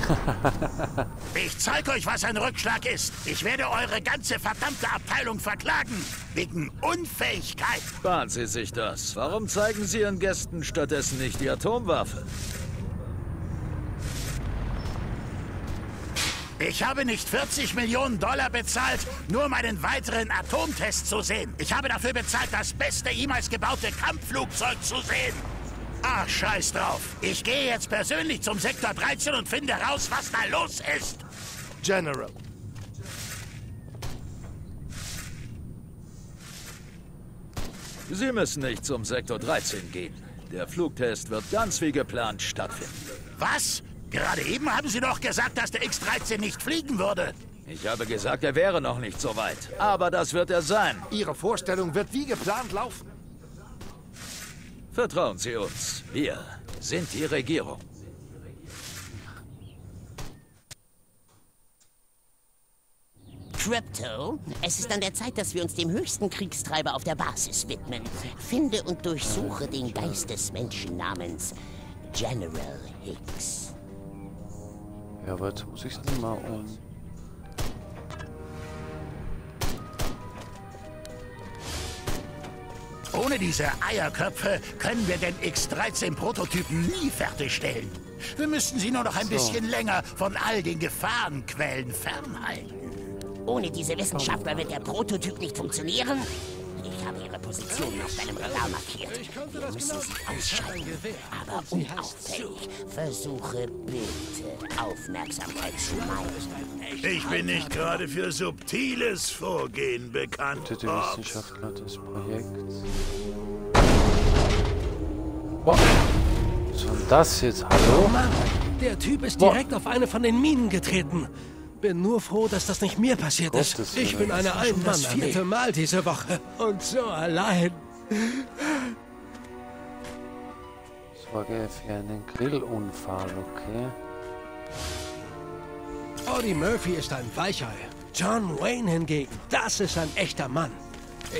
[laughs] Ich zeig euch, was ein Rückschlag ist. Ich werde eure ganze verdammte Abteilung verklagen. Wegen Unfähigkeit. Sparen Sie sich das. Warum zeigen Sie Ihren Gästen stattdessen nicht die Atomwaffe? Ich habe nicht 40 Millionen Dollar bezahlt, nur um einen weiteren Atomtest zu sehen. Ich habe dafür bezahlt, das beste jemals gebaute Kampfflugzeug zu sehen. Ach, scheiß drauf. Ich gehe jetzt persönlich zum Sektor 13 und finde raus, was da los ist. General. Sie müssen nicht zum Sektor 13 gehen. Der Flugtest wird ganz wie geplant stattfinden. Was? Gerade eben haben Sie doch gesagt, dass der X-13 nicht fliegen würde. Ich habe gesagt, er wäre noch nicht so weit. Aber das wird er sein. Ihre Vorstellung wird wie geplant laufen. Vertrauen Sie uns. Wir sind die Regierung. Crypto, es ist an der Zeit, dass wir uns dem höchsten Kriegstreiber auf der Basis widmen. Finde und durchsuche den Geist des Menschen namens General Hicks. Ja, aber jetzt muss ich es nicht mal um. Ohne diese Eierköpfe können wir den X-13-Prototypen nie fertigstellen. Wir müssten sie nur noch ein bisschen länger von all den Gefahrenquellen fernhalten. Ohne diese Wissenschaftler wird der Prototyp nicht funktionieren. Ich habe ihre Positionen auf deinem Radar markiert. Wir müssen sie ausschalten, aber unauffällig. Versuche bitte Aufmerksamkeit zu meiden. Ich bin nicht gerade für subtiles Vorgehen bekannt. Die. Wissenschaftler des Projekts. Boah. Was war das jetzt? Oh Hallo? Mann, der Typ ist Boah. direkt auf eine von den Minen getreten. Bin nur froh, dass das nicht mir passiert ist. Gottes Ich bin eine Das vierte Mal diese Woche. Und so allein. Sorge für einen Grillunfall, okay. Audie Murphy ist ein Weichei. John Wayne hingegen, das ist ein echter Mann.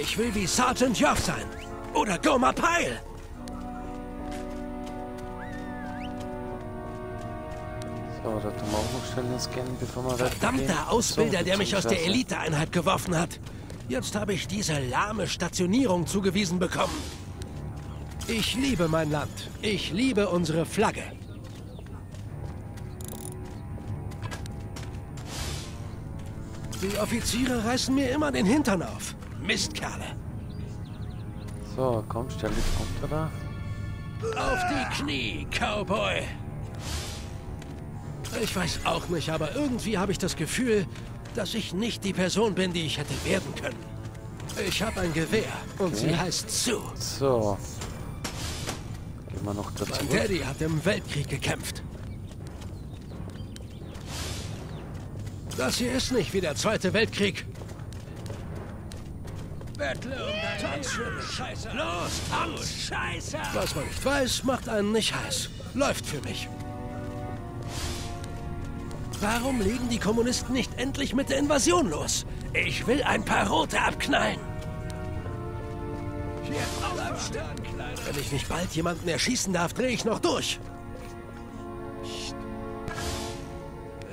Ich will wie Sergeant Joff sein. Oder Goma Pyle. So, da tun wir auch noch schnell Scannen, bevor wir. Verdammter Ausbilder, So, der mich aus der Eliteeinheit geworfen hat. Jetzt habe ich diese lahme Stationierung zugewiesen bekommen. Ich liebe mein Land. Ich liebe unsere Flagge. Die Offiziere reißen mir immer den Hintern auf. Mistkerle. So, komm, stell dich runter da. Auf die Knie, Cowboy. Ich weiß auch nicht, aber irgendwie habe ich das Gefühl, dass ich nicht die Person bin, die ich hätte werden können. Ich habe ein Gewehr und sie heißt Sue. So. Gehen wir noch dazu. Mein Daddy hat im Weltkrieg gekämpft. Das hier ist nicht wie der Zweite Weltkrieg. Bettle um dein Scheiße. Los, tanz, Scheiße. Was man nicht weiß, macht einen nicht heiß. Läuft für mich. Warum legen die Kommunisten nicht endlich mit der Invasion los? Ich will ein paar Rote abknallen. Wenn ich nicht bald jemanden erschießen darf, drehe ich noch durch.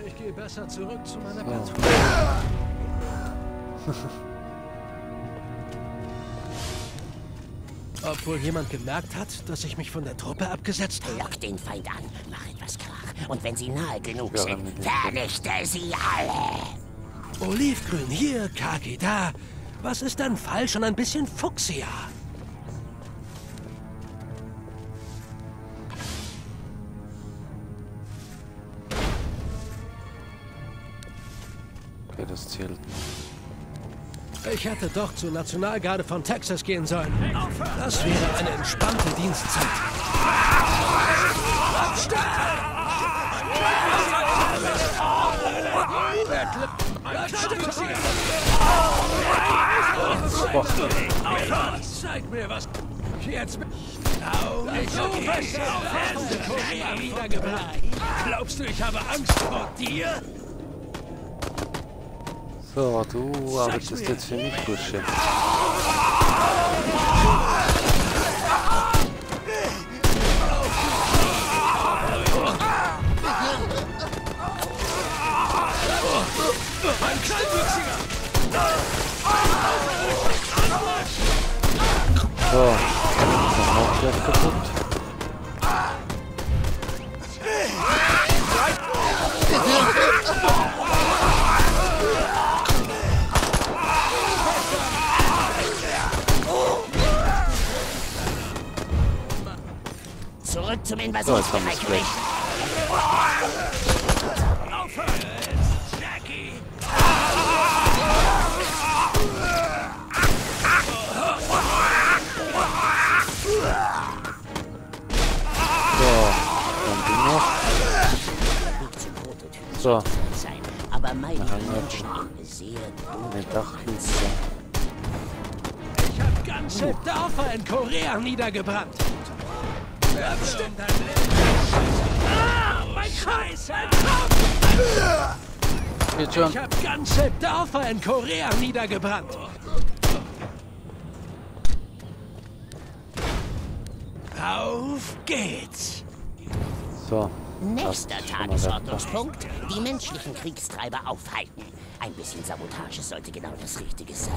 Ich gehe besser zurück zu meiner Patrouille. Obwohl jemand gemerkt hat, dass ich mich von der Truppe abgesetzt habe. Lock den Feind an, mach etwas Krach. Und wenn sie nahe genug sind, vernichte sie alle. Olivgrün hier, Kaki da. Was ist denn falsch an ein bisschen Fuchsia? Okay, das zählt. Ich hätte doch zur Nationalgarde von Texas gehen sollen. Das wäre eine entspannte Dienstzeit. Zeig mir was. Jetzt. Glaubst du, ich habe Angst vor dir? So, du arbeitest jetzt für mich, Bursche. Ein Kleinwüchsiger. So, ist das Hauptwerk kaputt? Zurück zum So, jetzt Invasionsbereich. es So, sein, aber meine Menschen sehr Dachluke. Ich habe ganze Dörfer in Korea niedergebrannt. Ah, mein. Geht schon. Ich habe ganze Dörfer in Korea niedergebrannt. Auf geht's. So, Nächster. Tagesordnungspunkt: die menschlichen Kriegstreiber aufhalten. Ein bisschen Sabotage sollte genau das Richtige sein.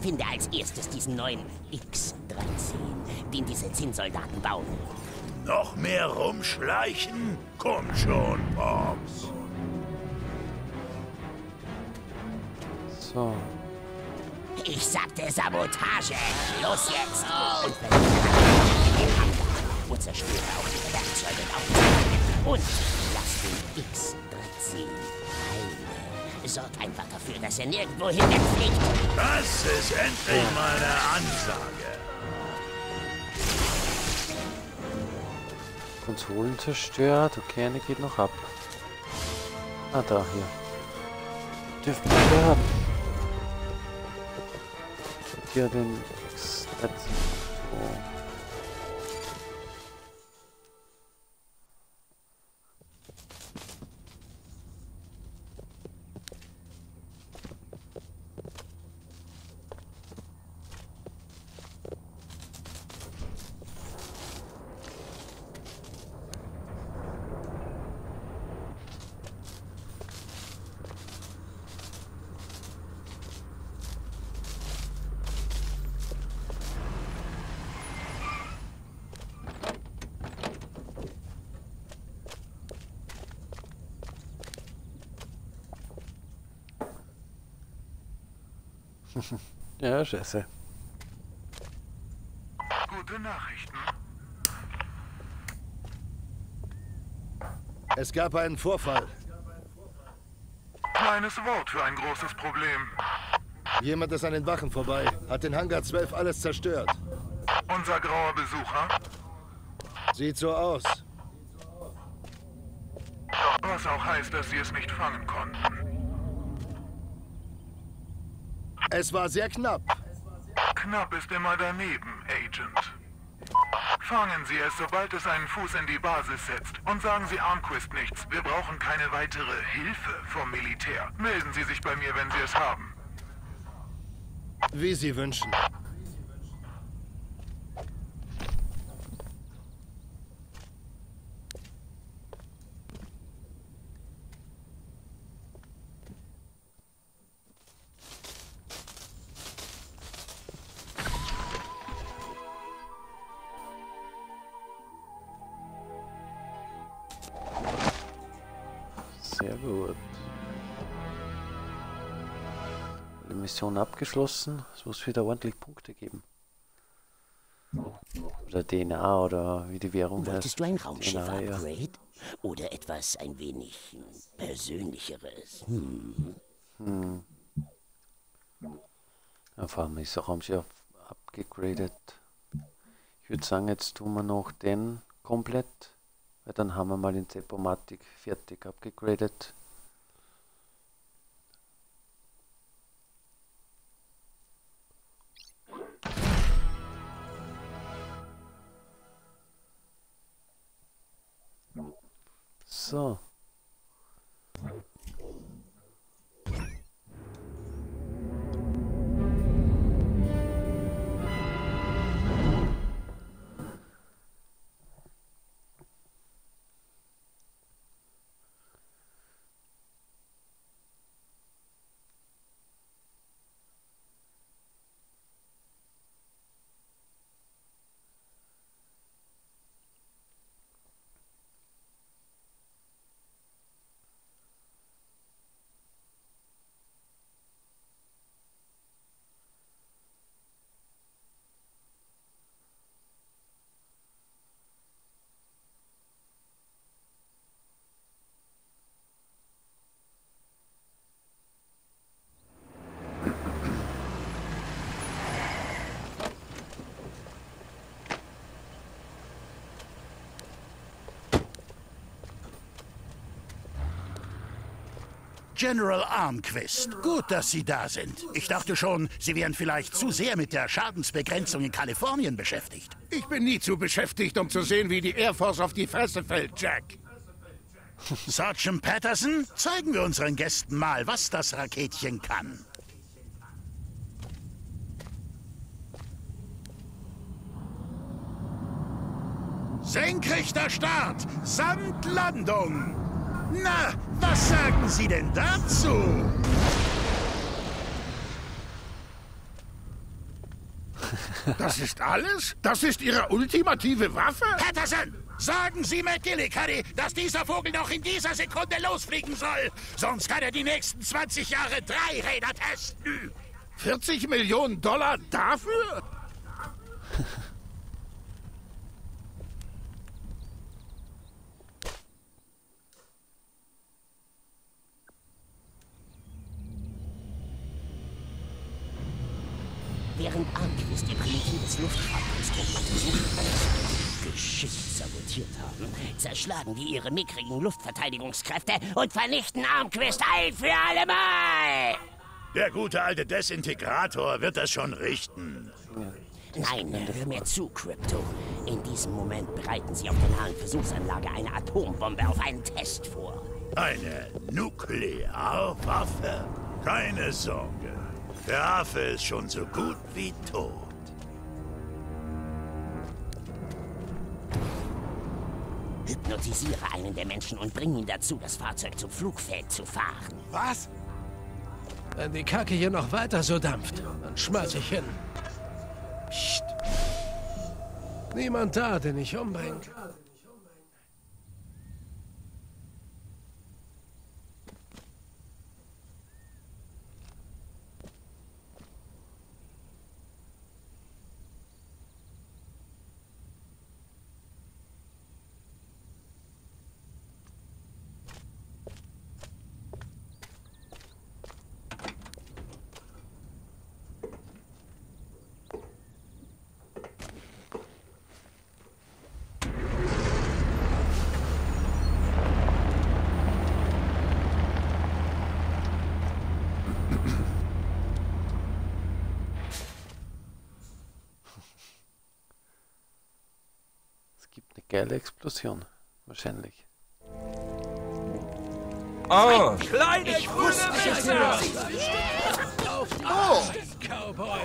Finde als erstes diesen neuen X-13, den diese Zinnsoldaten bauen. Noch mehr rumschleichen? Komm schon, Pops. So, Ich sagte Sabotage. Los jetzt. Und wenn in den Hangar und zerstöre auch ihre Werkzeuge und Aufzüge. Und lass den X-13 heile. Sorg einfach dafür, dass er nirgendwo hinwegfliegt. Das ist endlich mal eine Ansage. Konsolen zerstört. Okay, eine geht noch ab. Ah, da, hier. Dürften wir haben. Hier den X13. Oh. Ja, scheiße. Gute Nachrichten. Es gab einen Vorfall. Kleines Wort für ein großes Problem. Jemand ist an den Wachen vorbei, hat den Hangar 12 alles zerstört. Unser grauer Besucher? Sieht so aus. Was auch heißt, dass sie es nicht fangen konnten. Es war sehr knapp. Knapp ist immer daneben, Agent. Fangen Sie es, sobald es einen Fuß in die Basis setzt. Und sagen Sie Armquist nichts. Wir brauchen keine weitere Hilfe vom Militär. Melden Sie sich bei mir, wenn Sie es haben. Wie Sie wünschen. Abgeschlossen. Es muss wieder ordentlich Punkte geben. Oder DNA oder wie die Währung Wolltest du ein heißt. Raumschiff-Upgrade? Ja. Oder etwas ein wenig persönlicheres? Hm. Hm. Ja, vor allem ist der Raumschiff abgegradet. Ich würde sagen, jetzt tun wir noch den komplett. Weil dann haben wir mal den Zepomatic fertig abgegradet. So. General Armquist, gut, dass Sie da sind. Ich dachte schon, Sie wären vielleicht zu sehr mit der Schadensbegrenzung in Kalifornien beschäftigt. Ich bin nie zu beschäftigt, um zu sehen, wie die Air Force auf die Fresse fällt, Jack. Sergeant Patterson, zeigen wir unseren Gästen mal, was das Raketchen kann. Senkrechter Start samt Landung. Na, was sagen Sie denn dazu? Das ist alles? Das ist Ihre ultimative Waffe? Patterson, sagen Sie McGillicuddy, dass dieser Vogel noch in dieser Sekunde losfliegen soll. Sonst kann er die nächsten 20 Jahre Dreiräder testen. 40 Millionen Dollar dafür? Während Armquist ihr primitives Luftfahrtkonstrukt untersucht und geschickt sabotiert haben, zerschlagen die ihre mickrigen Luftverteidigungskräfte und vernichten Armquist ein für allemal! Der gute alte Desintegrator wird das schon richten. Nein, hör mir zu, Crypto. In diesem Moment bereiten sie auf der nahen Versuchsanlage eine Atombombe auf einen Test vor. Eine Nuklearwaffe? Keine Sorge. Der Affe ist schon so gut wie tot. Hypnotisiere einen der Menschen und bring ihn dazu, das Fahrzeug zum Flugfeld zu fahren. Was? Wenn die Kacke hier noch weiter so dampft, dann schmeiß ich hin. Psst. Niemand da, den ich umbringen geile Explosion. Wahrscheinlich. Oh! Kleine Ich wusste es Messer! Auf die Oh! Cowboy!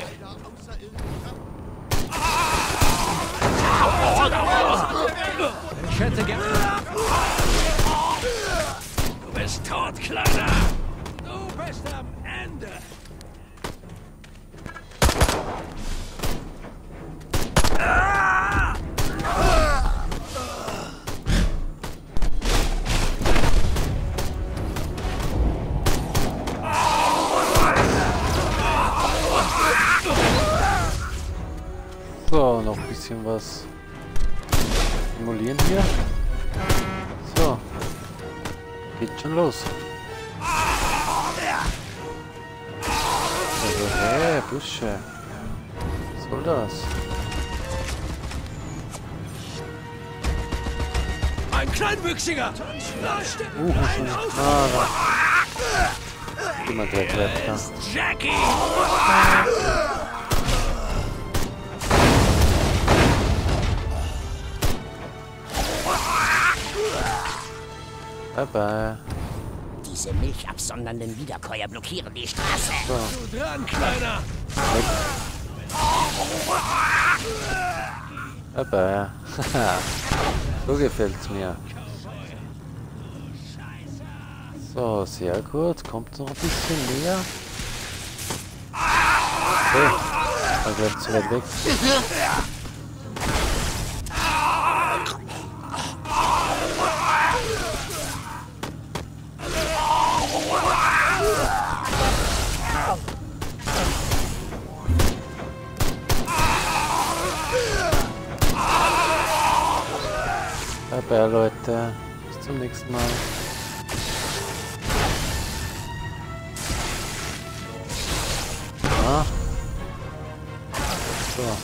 Ich hätte gern... Du bist tot, Kleiner! Du bist am Ende! So, noch ein bisschen was simulieren hier. So. Geht schon los. Also, hey, Büsche. Was soll das? Ein Kleinwüchsiger! Uh. Ah, da. Immer der da. Jackie! Bye bye. Diese milchabsondernden Wiederkäuer blockieren die Straße. So, Dran, Kleiner! bye bye. [laughs] so gefällt's mir. So, sehr gut. Kommt noch ein bisschen näher. Okay. War gleich zu weit weg. Nächsten Mal. Ah. So.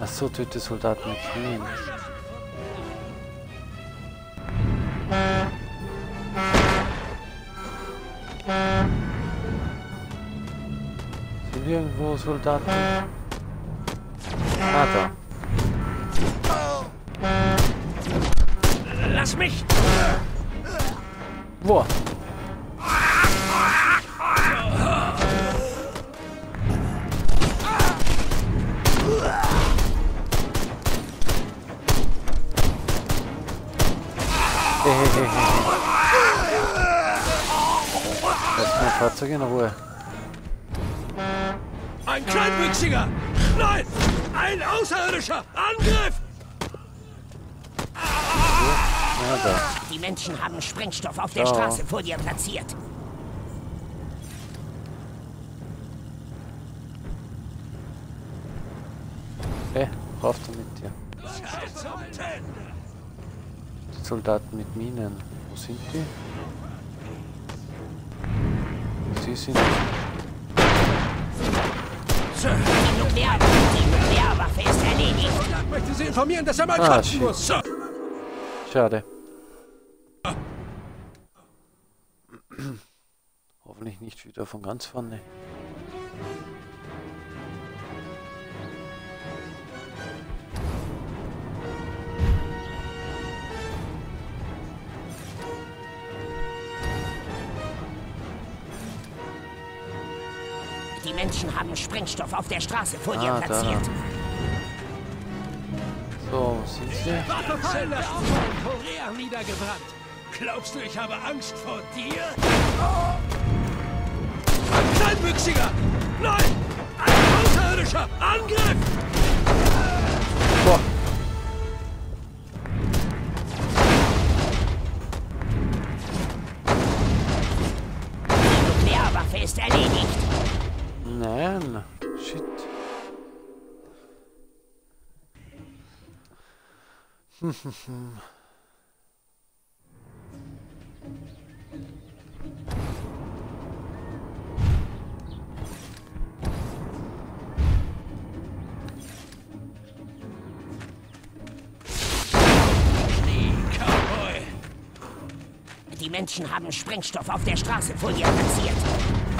Ach so, töte Soldaten mit Knien. Sind irgendwo Soldaten? Ah, da. Sprengstoff auf der Ja. Straße vor dir platziert. Hey, rauf da mit dir. Die Soldaten mit Minen. Wo sind die? Sie sind. Die Nuklearwaffe, die Nuklearwaffe ist erledigt. Ich möchte Sie informieren, dass er mal Ah, muss. Schade. Hoffentlich nicht wieder von ganz vorne. Die Menschen haben Sprengstoff auf der Straße vor dir Ah, da. platziert. So, wo sind sie? Korea niedergebrannt. Glaubst du, ich habe Angst vor dir? Ein Kleinwüchsiger! Nein! Ein Außerirdischer! Angriff! Boah. Die Nuklearwaffe ist erledigt. Nein. Shit. Cowboy! Menschen haben Sprengstoff auf der Straße vor dir platziert.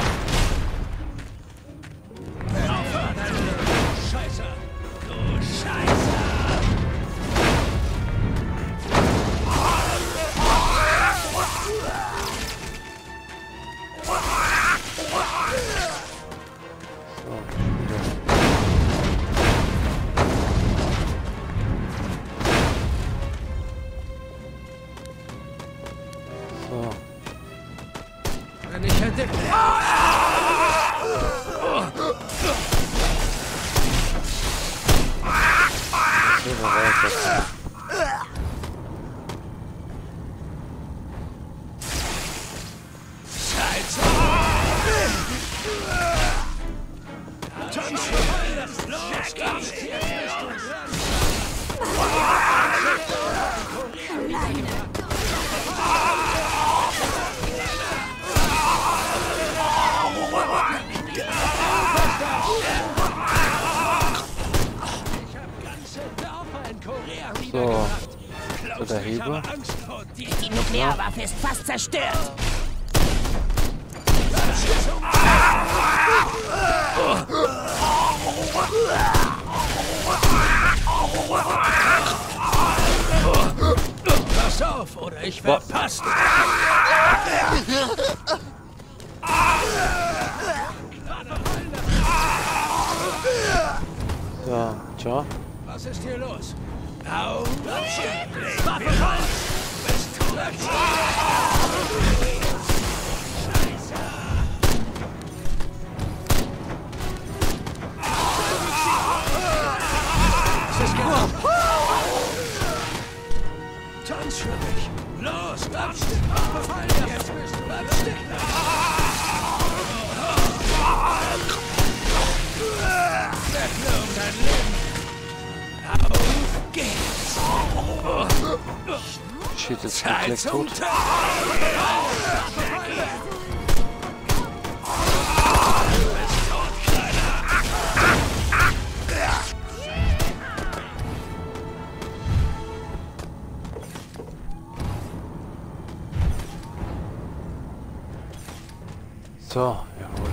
So, jawohl.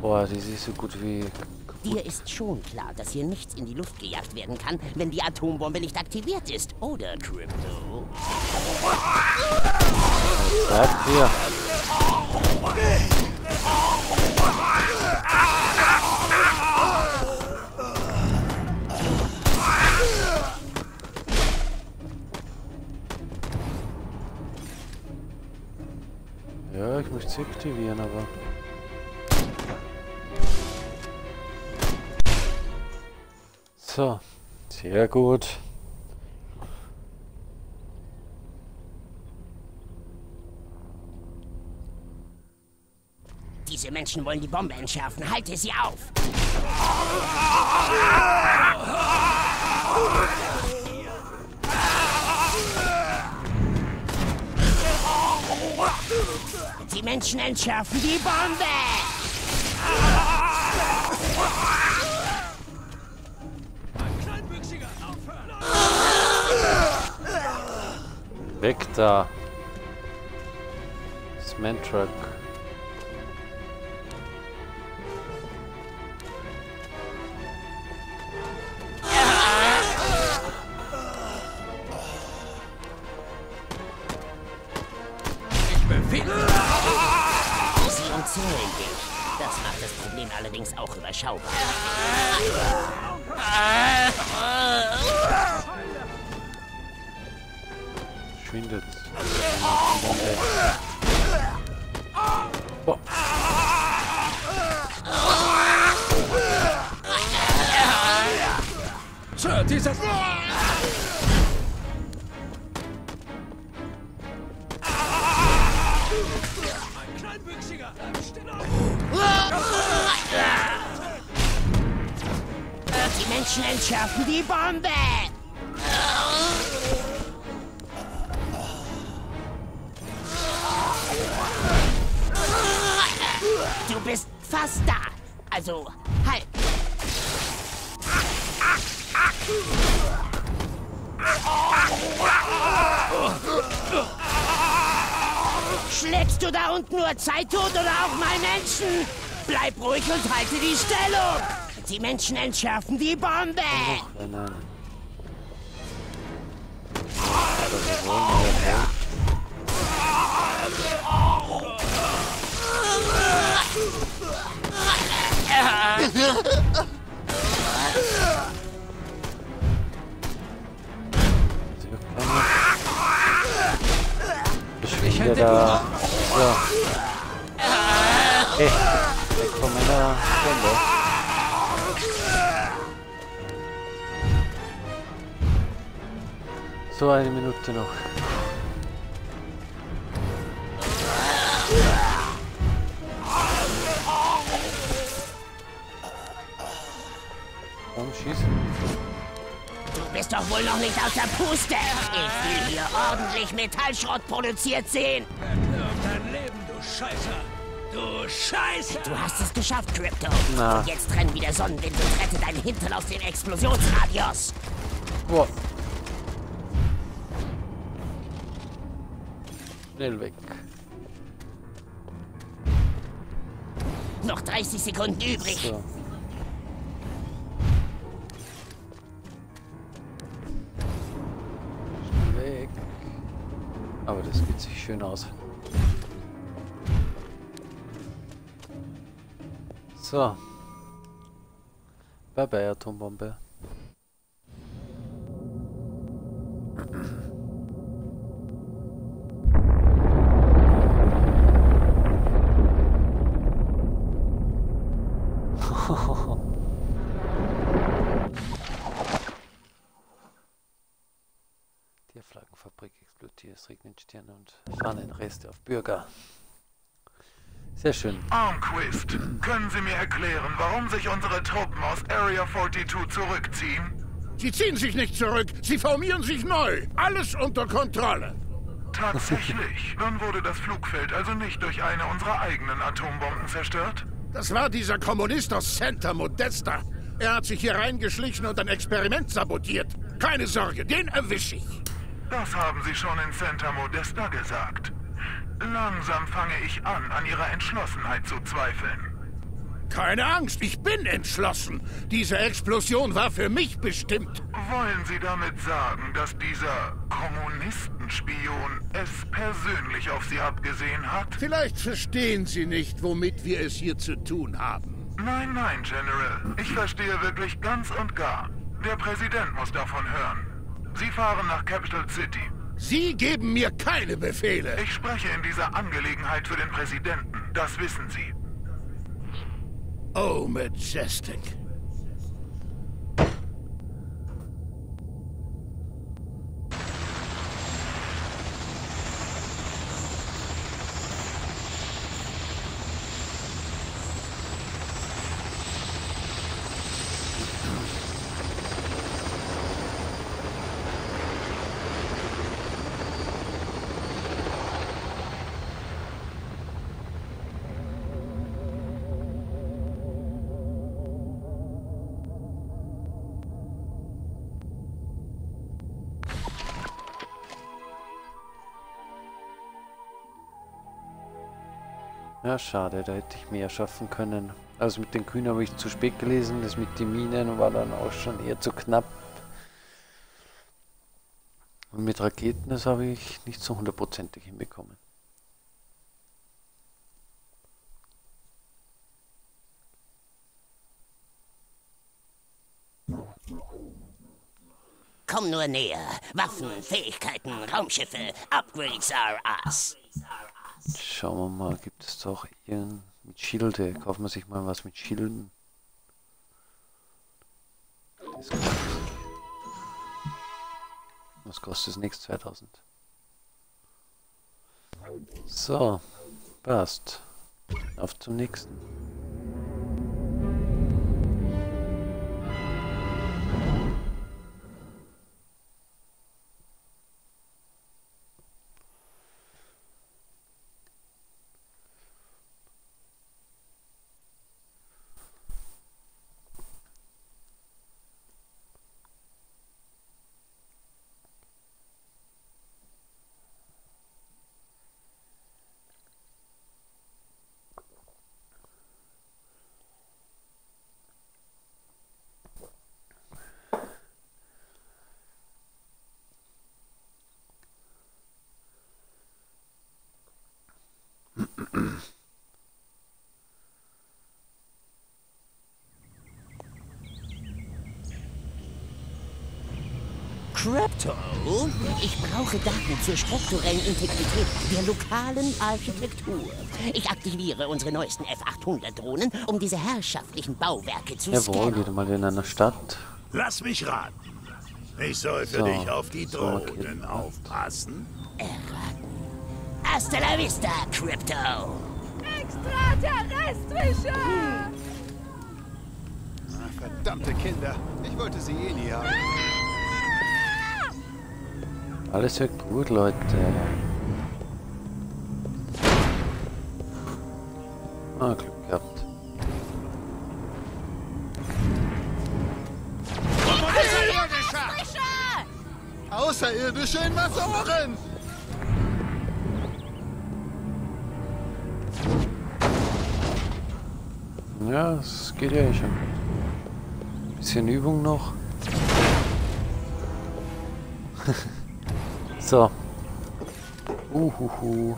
Boah, die ist so gut wie... Dir ist schon klar, dass hier nichts in die Luft gejagt werden kann, wenn die Atombombe nicht aktiviert ist, oder, Crypto? Bleibt hier. Aktivieren, aber... So, sehr gut. Diese Menschen wollen die Bombe entschärfen. Halte sie auf! Die Menschen entschärfen die Bombe! Weg da. Truck. Umzingeln dich. Das macht das Problem allerdings auch überschaubar. Schwindet. Boah. Sir, dieser... Die Menschen entschärfen die Bombe! Du bist fast da. Also, halt. Schlägst du da unten nur Zeit tot oder auch mal Menschen? Bleib ruhig und halte die Stellung. Die Menschen entschärfen die Bombe. Nein, nein. Ich wieder da. So. Hey, weg von meiner Bombe. So, eine Minute noch. Komm, schieß. Du bist doch wohl noch nicht aus der Puste. Ich will hier ordentlich Metallschrott produziert sehen. Verklirr dein Leben, du Scheißer. Du Scheiße! Du hast es geschafft, Crypto. Na. Und jetzt renn wie der Sonnenwind und rette deinen Hintern aus dem Explosionsradius. Boah. Schnell weg. Noch 30 Sekunden übrig. So. Schnell weg. Aber das geht sich schön aus. So. Bye bye, Atombombe. [laughs] Die Flaggenfabrik explodiert, es regnet Sterne und Fahnenreste auf Bürger. Sehr schön. Armquist, können Sie mir erklären, warum sich unsere Truppen aus Area 42 zurückziehen? Sie ziehen sich nicht zurück, sie formieren sich neu. Alles unter Kontrolle. Tatsächlich. [laughs] Dann wurde das Flugfeld also nicht durch eine unserer eigenen Atombomben zerstört? Das war dieser Kommunist aus Santa Modesta. Er hat sich hier reingeschlichen und ein Experiment sabotiert. Keine Sorge, den erwische ich. Das haben Sie schon in Santa Modesta gesagt. Langsam fange ich an, an Ihrer Entschlossenheit zu zweifeln. Keine Angst, ich bin entschlossen. Diese Explosion war für mich bestimmt. Wollen Sie damit sagen, dass dieser Kommunistenspion es persönlich auf Sie abgesehen hat? Vielleicht verstehen Sie nicht, womit wir es hier zu tun haben. Nein, nein, General. Ich verstehe wirklich ganz und gar. Der Präsident muss davon hören. Sie fahren nach Capital City. Sie geben mir keine Befehle. Ich spreche in dieser Angelegenheit für den Präsidenten. Das wissen Sie. Oh, Majestic. Ja, schade, da hätte ich mehr schaffen können. Also mit den Kühen habe ich zu spät gelesen, das mit den Minen war dann auch schon eher zu knapp. Und mit Raketen, das habe ich nicht so hundertprozentig hinbekommen. Komm nur näher. Waffen, Fähigkeiten, Raumschiffe, Upgrades are us. Schauen wir mal, gibt es doch irgend mit Schilde? Kaufen wir sich mal was mit Schilden. Was kostet das nächste 2000? So, passt. Auf zum nächsten. Zur strukturellen Integrität der lokalen Architektur. Ich aktiviere unsere neuesten F-800-Drohnen, um diese herrschaftlichen Bauwerke zu Jawohl, scannen. wieder mal in einer Stadt. Lass mich raten. Ich soll für So, dich auf die. Drohnen aufpassen. Hasta la vista, Crypto! Extraterrestrische! Verdammte Kinder. Ich wollte sie eh nie haben. Alles wird gut, Leute. Ah, Glück gehabt. Außerirdische Invasoren! Ja, es geht ja eh schon. Bisschen Übung noch. [laughs] so. Uhuhu.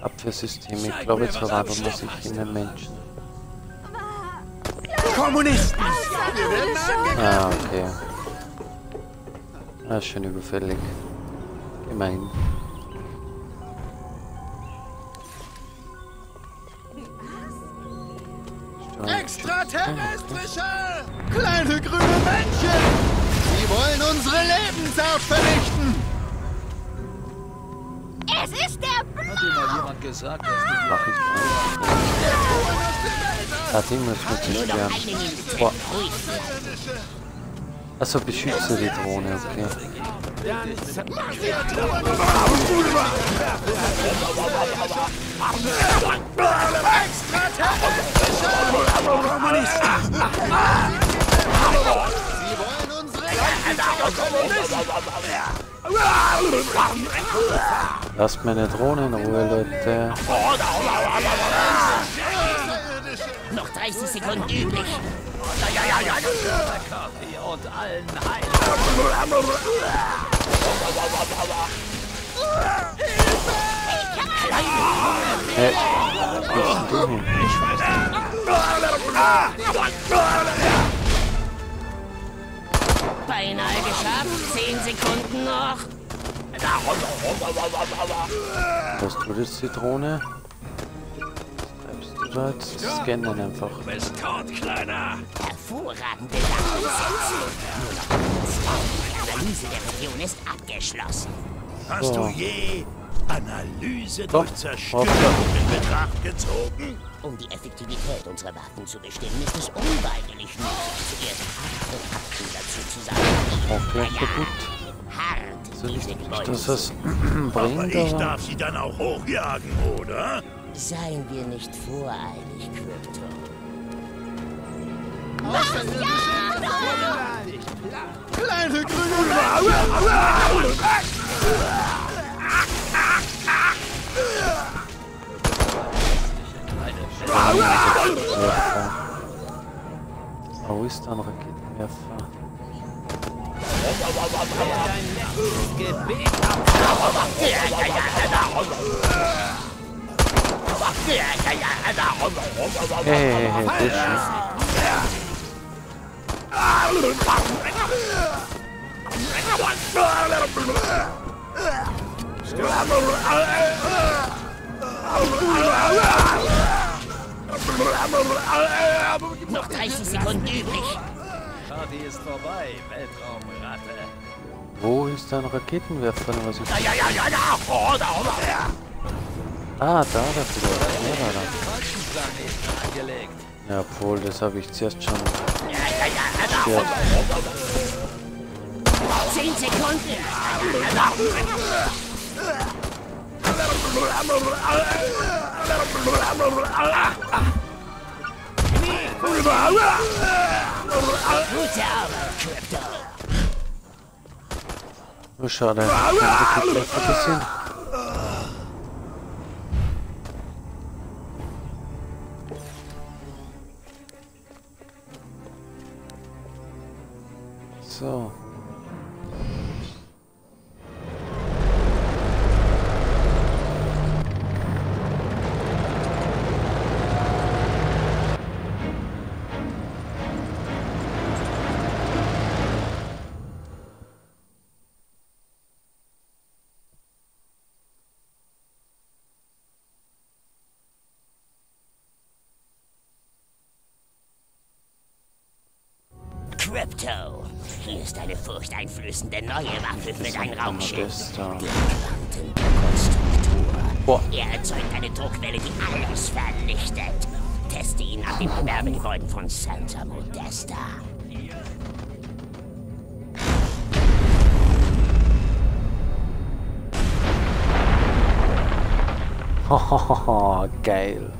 Abwehrsystem. Ich glaube, jetzt verwandeln muss ich in den Menschen. Kommunisten! Ah, okay. Ah, ist schon überfällig. Immerhin. Extraterrestrische! Kleine grüne Männchen! Sie wollen unsere Lebensart vernichten! Es ist der Hat dir mal jemand gesagt, dass die Mach ich mal. Den muss man zerstören. Boah. Achso, beschütze die Drohne, okay. Sie wollen unsere Lasst meine Drohne in Ruhe, Leute. Noch 30 Sekunden übrig. Und allen Heil. Hä? Wo bist denn du hin? Beinahe geschafft. 10 Sekunden noch. Was tut jetzt die Drohne? Bleibst du dort? Scannen einfach. Du bist tot, Kleiner! Hervorragende Datensätze. Nur noch Analyse der Region ist abgeschlossen. Hast du je Analyse Doch, durch Zerstörung in Betracht gezogen? Um die Effektivität unserer Waffen zu bestimmen, ist es unweigerlich nötig, zuerst Auch gleich kaputt. Hart So nicht, dass das Aber bringt, ich aber... darf sie dann auch hochjagen, oder? Seien wir nicht voreilig, Crypto. kleine grüne Männchen! Raketenwerfer. Wo ist ein Raketenwerfer? Hey, hey, hey. Noch 30 Sekunden übrig. Party ist vorbei, Weltraumratte. Wo ist da ein Raketenwerfer? Was ich... Ah, da, da wieder. Ja, da, da. Falschen Planeten angelegt. Ja, obwohl, das habe ich zuerst schon gestört. 10 Sekunden. Gute Arbeit, Crypto. Oh, schade. Ein Raketenwerfer bisschen. So. Crypto, hier ist eine furchteinflößende neue Waffe für dein Raumschiff. Die. Boah. Er erzeugt eine Druckwelle, die alles vernichtet. Teste ihn nach dem Gewerbegebäuden von Santa Modesta. Hahaha, geil.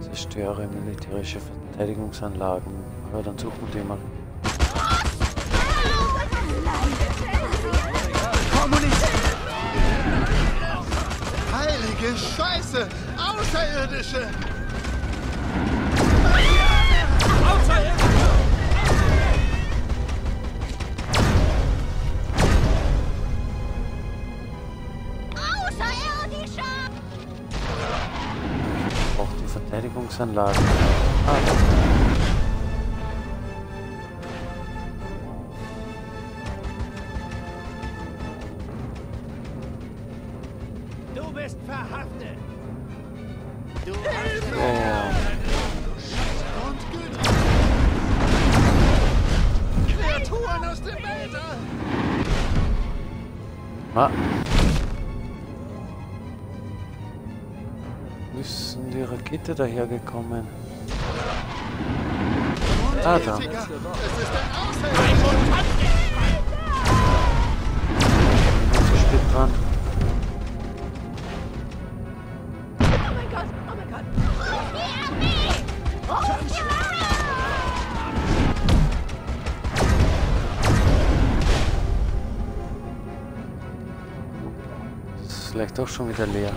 Zerstöre militärische Verteidigungsanlagen. Aber dann suchen wir die mal. Heilige Scheiße! Außerirdische! Die Verteidigungsanlagen. Ah, Rakete dahergekommen? Ah, da. Zu spät dran. Das ist vielleicht auch schon wieder leer.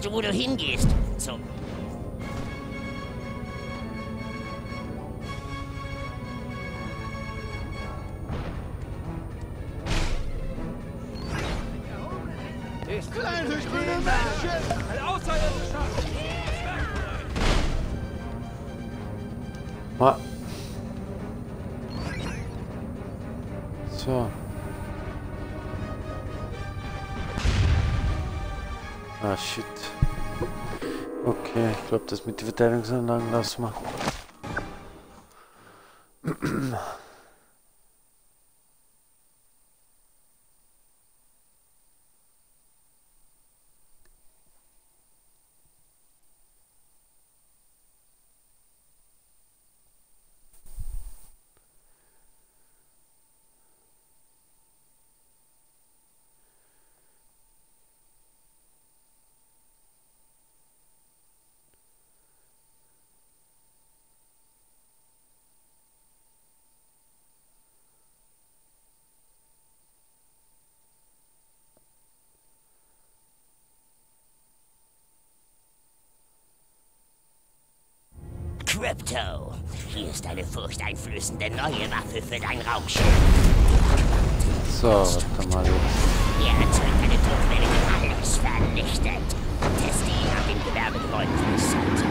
Glaubst du, wo du hingehst? Zum Kleine grüne Menschen! Ein Außerirdischer. Ah. So. Ah, shit. Glaube, das mit den Verteidigungsanlagen lassen wir. Crypto. Hier ist eine furchteinflößende neue Waffe für dein Raumschiff. So, warte mal jetzt. Er erzeugt eine Druckwelle, die alles vernichtet. Teste ihn auf dem Gewerbegebäude von Santa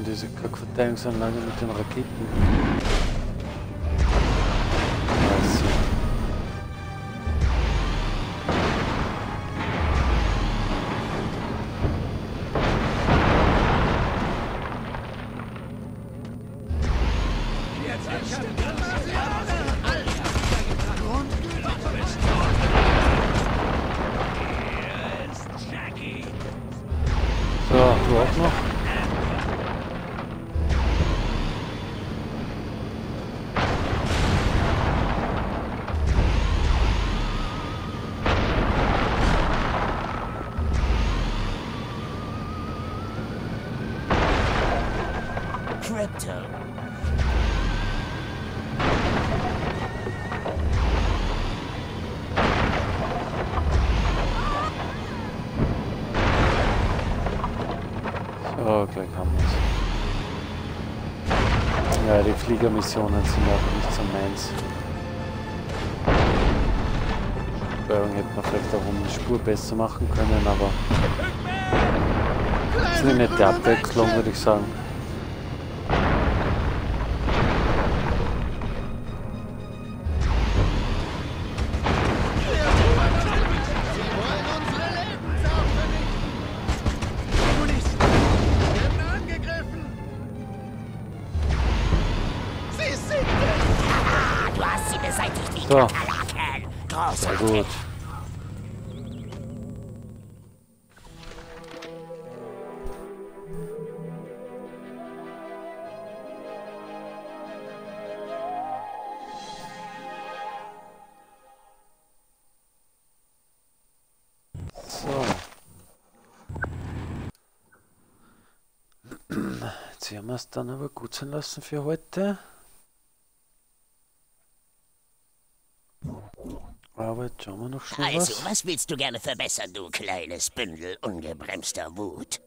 Was sind diese Kackverteidigungsanlage mit den Raketen? Also. So, Fliegermissionen sind auch nicht so meins. Steuerung hätte man vielleicht auch um die Spur besser machen können, aber das ist eine nette Abwechslung, würde ich sagen. Es dann aber gut sein lassen für heute. Aber jetzt schauen wir noch schnell Also, was. was willst du gerne verbessern, du kleines Bündel ungebremster Wut?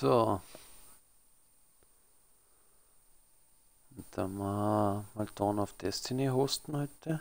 So. Und dann mal, mal Dawn of Destiny hosten heute.